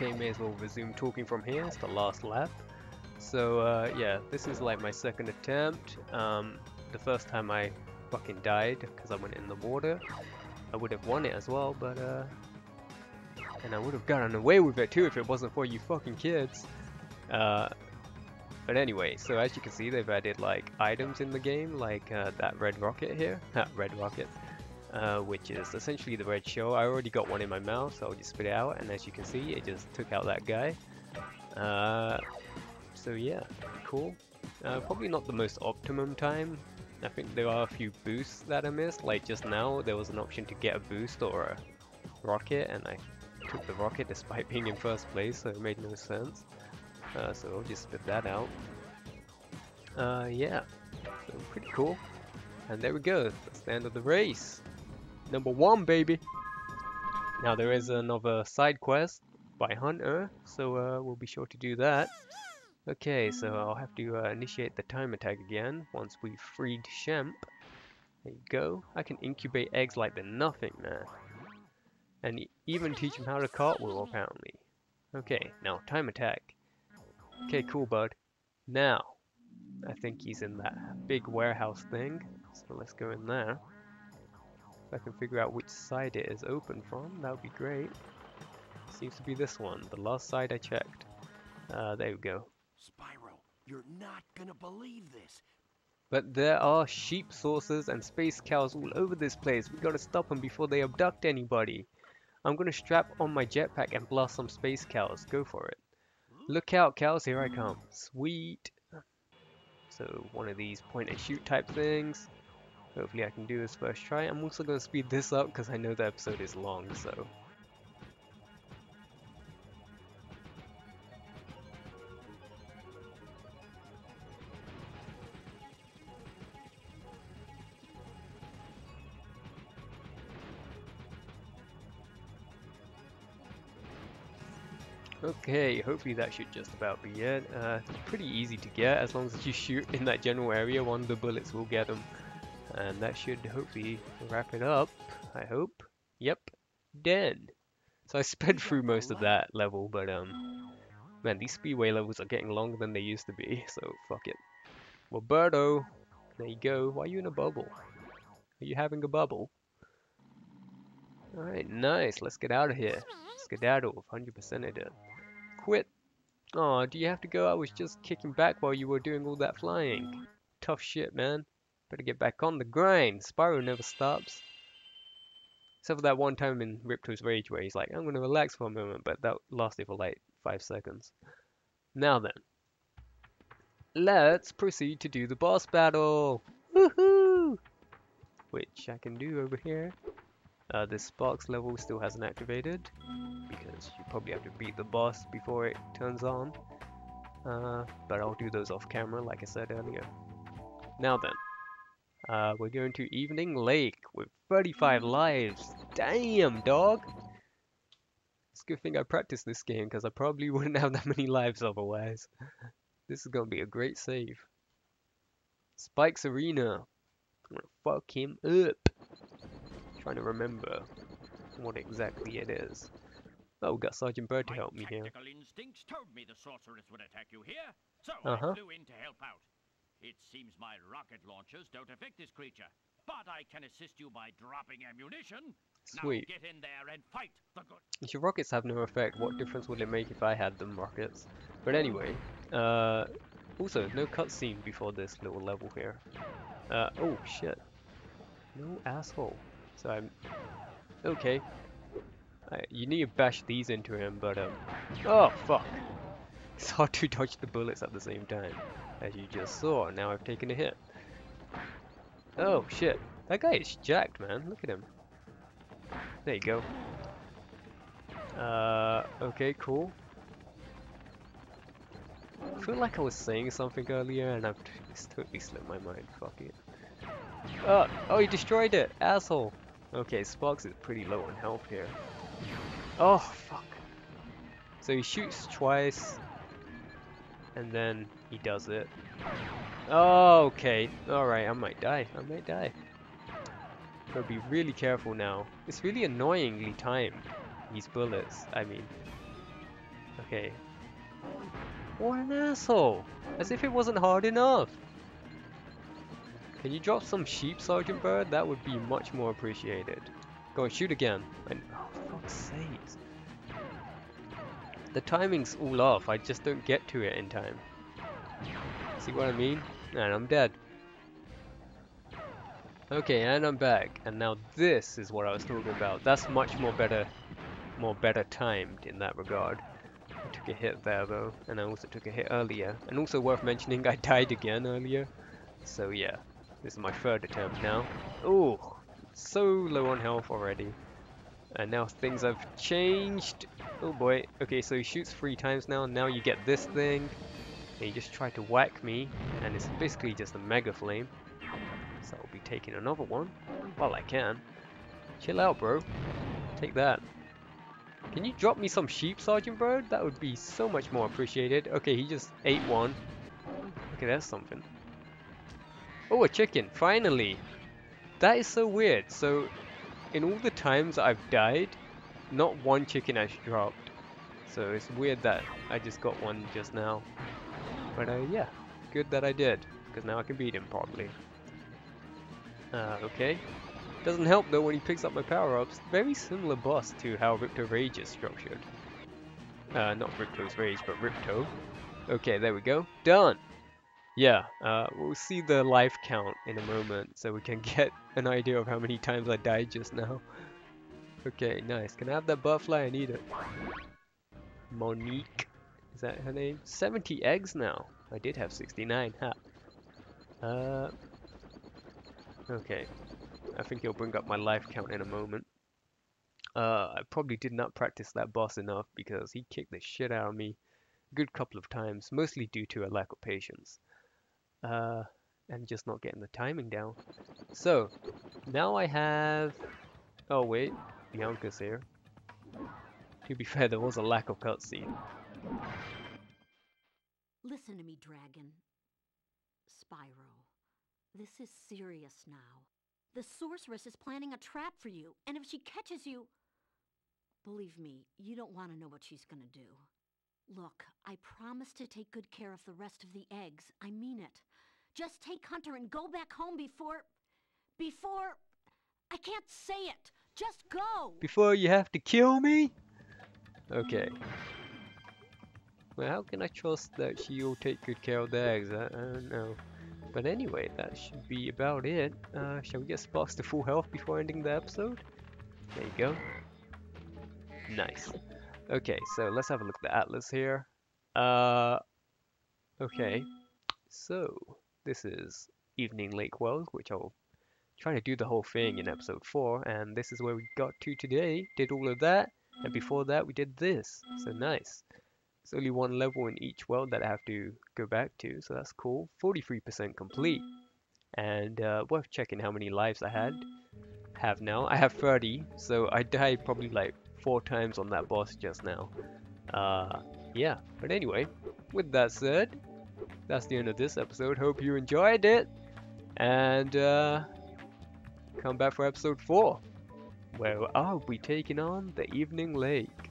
Okay, may as well resume talking from here. It's the last lap. So uh, yeah, this is like my second attempt. Um, the first time I fucking died because I went in the water. I would have won it as well, but uh, and I would have gotten away with it too if it wasn't for you fucking kids. Uh, but anyway, so as you can see, they've added like items in the game, like uh, that red rocket here, That red rocket. Uh, which is essentially the red shell. I already got one in my mouth, so I'll just spit it out, and as you can see, it just took out that guy. Uh, so yeah, cool. Uh, probably not the most optimum time. I think there are a few boosts that I missed, like just now there was an option to get a boost or a rocket, and I took the rocket despite being in first place, so it made no sense. Uh, so I'll just spit that out. Uh, yeah, so pretty cool. And there we go, that's the end of the race number one, baby. Now there is another side quest by Hunter, so uh, we'll be sure to do that. Okay, so I'll have to uh, initiate the time attack again once we've freed Shemp. There you go. I can incubate eggs like they're nothing, man. And even teach him how to cartwheel, apparently. Okay, now time attack. Okay, cool, bud. Now, I think he's in that big warehouse thing, so let's go in there. If I can figure out which side it is open from, that would be great. Seems to be this one, the last side I checked. Uh, there we go. Spyro, you're not gonna believe this. But there are sheep saucers and space cows all over this place. We gotta stop them before they abduct anybody. I'm gonna strap on my jetpack and blast some space cows. Go for it. Look out, cows, here I come. Sweet. So one of these point and shoot type things. Hopefully I can do this first try. I'm also gonna speed this up because I know the episode is long, so. Okay, hopefully that should just about be it. Uh, pretty easy to get as long as you shoot in that general area, one of the bullets will get them. And that should hopefully wrap it up, I hope. Yep, done. So I sped through most of that level, but um, man, these speedway levels are getting longer than they used to be, so fuck it. Roberto, there you go. Why are you in a bubble? Are you having a bubble? Alright, nice. Let's get out of here. Skedaddle, 100% I did. Quit. Aw, do you have to go? I was just kicking back while you were doing all that flying. Tough shit, man. Better get back on the grind. Spyro never stops. Except for that one time in Ripto's Rage where he's like, I'm gonna relax for a moment, but that lasted for like 5 seconds. Now then. Let's proceed to do the boss battle! Woohoo! Which I can do over here. Uh, this Sparx level still hasn't activated because you probably have to beat the boss before it turns on. Uh, but I'll do those off camera like I said earlier. Now then, uh, we're going to Evening Lake with 35 lives. Damn, dog! It's a good thing I practiced this game because I probably wouldn't have that many lives otherwise. this is gonna be a great save. Spike's Arena. I'm gonna fuck him up. Trying to remember what exactly it is. Oh, we got Sergeant Byrd to My help me here. instincts told me the sorceress would attack you here, so Uh-huh. I flew in to help out. It seems my rocket launchers don't affect this creature, but I can assist you by dropping ammunition. Sweet. Now get in there and fight the good. If your rockets have no effect, what difference would it make if I had them rockets? But anyway, uh, also, no cutscene before this little level here. Uh, oh shit. No asshole. So I'm... Okay. I, you need to bash these into him, but um... Oh, fuck! It's hard to dodge the bullets at the same time. As you just saw, now I've taken a hit. Oh, shit. That guy is jacked, man. Look at him. There you go. Uh, okay, cool. I feel like I was saying something earlier and I've totally slipped my mind. Fuck it. Oh, oh, he destroyed it, asshole. Okay, Sparx is pretty low on health here. Oh, fuck. So he shoots twice, and then he does it. Oh, okay. Alright, I might die. I might die. Gotta be really careful now. It's really annoyingly timed, these bullets. I mean. Okay. What an asshole! As if it wasn't hard enough! Can you drop some sheep, Sergeant Byrd? That would be much more appreciated. Go shoot again. And, oh, fuck's sakes. The timing's all off. I just don't get to it in time. See what I mean? And I'm dead. Okay, and I'm back. And now this is what I was talking about. That's much more better, more better timed in that regard. I took a hit there though, and I also took a hit earlier. And also worth mentioning, I died again earlier. So yeah, this is my third attempt now. Oh, so low on health already. And now things have changed. Oh boy. Okay, so he shoots three times now. Now you get this thing. And he just tried to whack me. And it's basically just a mega flame. So I'll be taking another one. While I can. Chill out, bro. Take that. Can you drop me some sheep, Sergeant Byrd? That would be so much more appreciated. Okay, he just ate one. Okay, that's something. Oh, a chicken. Finally. That is so weird. So, in all the times I've died, not one chicken has dropped. So it's weird that I just got one just now. But uh, yeah, good that I did, because now I can beat him probably. Uh, okay. Doesn't help though when he picks up my power-ups. Very similar boss to how Ripto Rage is structured. Uh, not Ripto's Rage, but Ripto. Okay, there we go. Done! Yeah, uh, we'll see the life count in a moment so we can get an idea of how many times I died just now. Okay, nice. Can I have that butterfly? I need it. Monique. Is that her name? 70 eggs now. I did have 69, huh? Uh, okay. I think he'll bring up my life count in a moment. Uh, I probably did not practice that boss enough because he kicked the shit out of me a good couple of times, mostly due to a lack of patience. Uh, and just not getting the timing down. So, now I have... Oh wait, Bianca's here. To be fair, there was a lack of cutscene. Listen to me, Dragon. Spyro, this is serious now. The sorceress is planning a trap for you, and if she catches you... Believe me, you don't want to know what she's gonna do. Look, I promise to take good care of the rest of the eggs. I mean it. Just take Hunter and go back home before... Before... I can't say it. Just go! Before you have to kill me? Okay. Well, how can I trust that she'll take good care of the eggs? I, I don't know. But anyway, that should be about it. Uh, shall we get Sparx to full health before ending the episode? There you go. Nice. Okay, so let's have a look at the atlas here. Uh, okay, so this is Evening Lake World, which I'll try to do the whole thing in episode 4, and this is where we got to today. Did all of that, and before that we did this, so nice. There's only one level in each world that I have to go back to, so that's cool. 43% complete, and uh, worth checking how many lives I had. Have now. I have 30, so I died probably like four times on that boss just now. Uh, yeah, but anyway, with that said, that's the end of this episode. Hope you enjoyed it, and uh, come back for episode 4, where I'll be taking on the Evening Lake.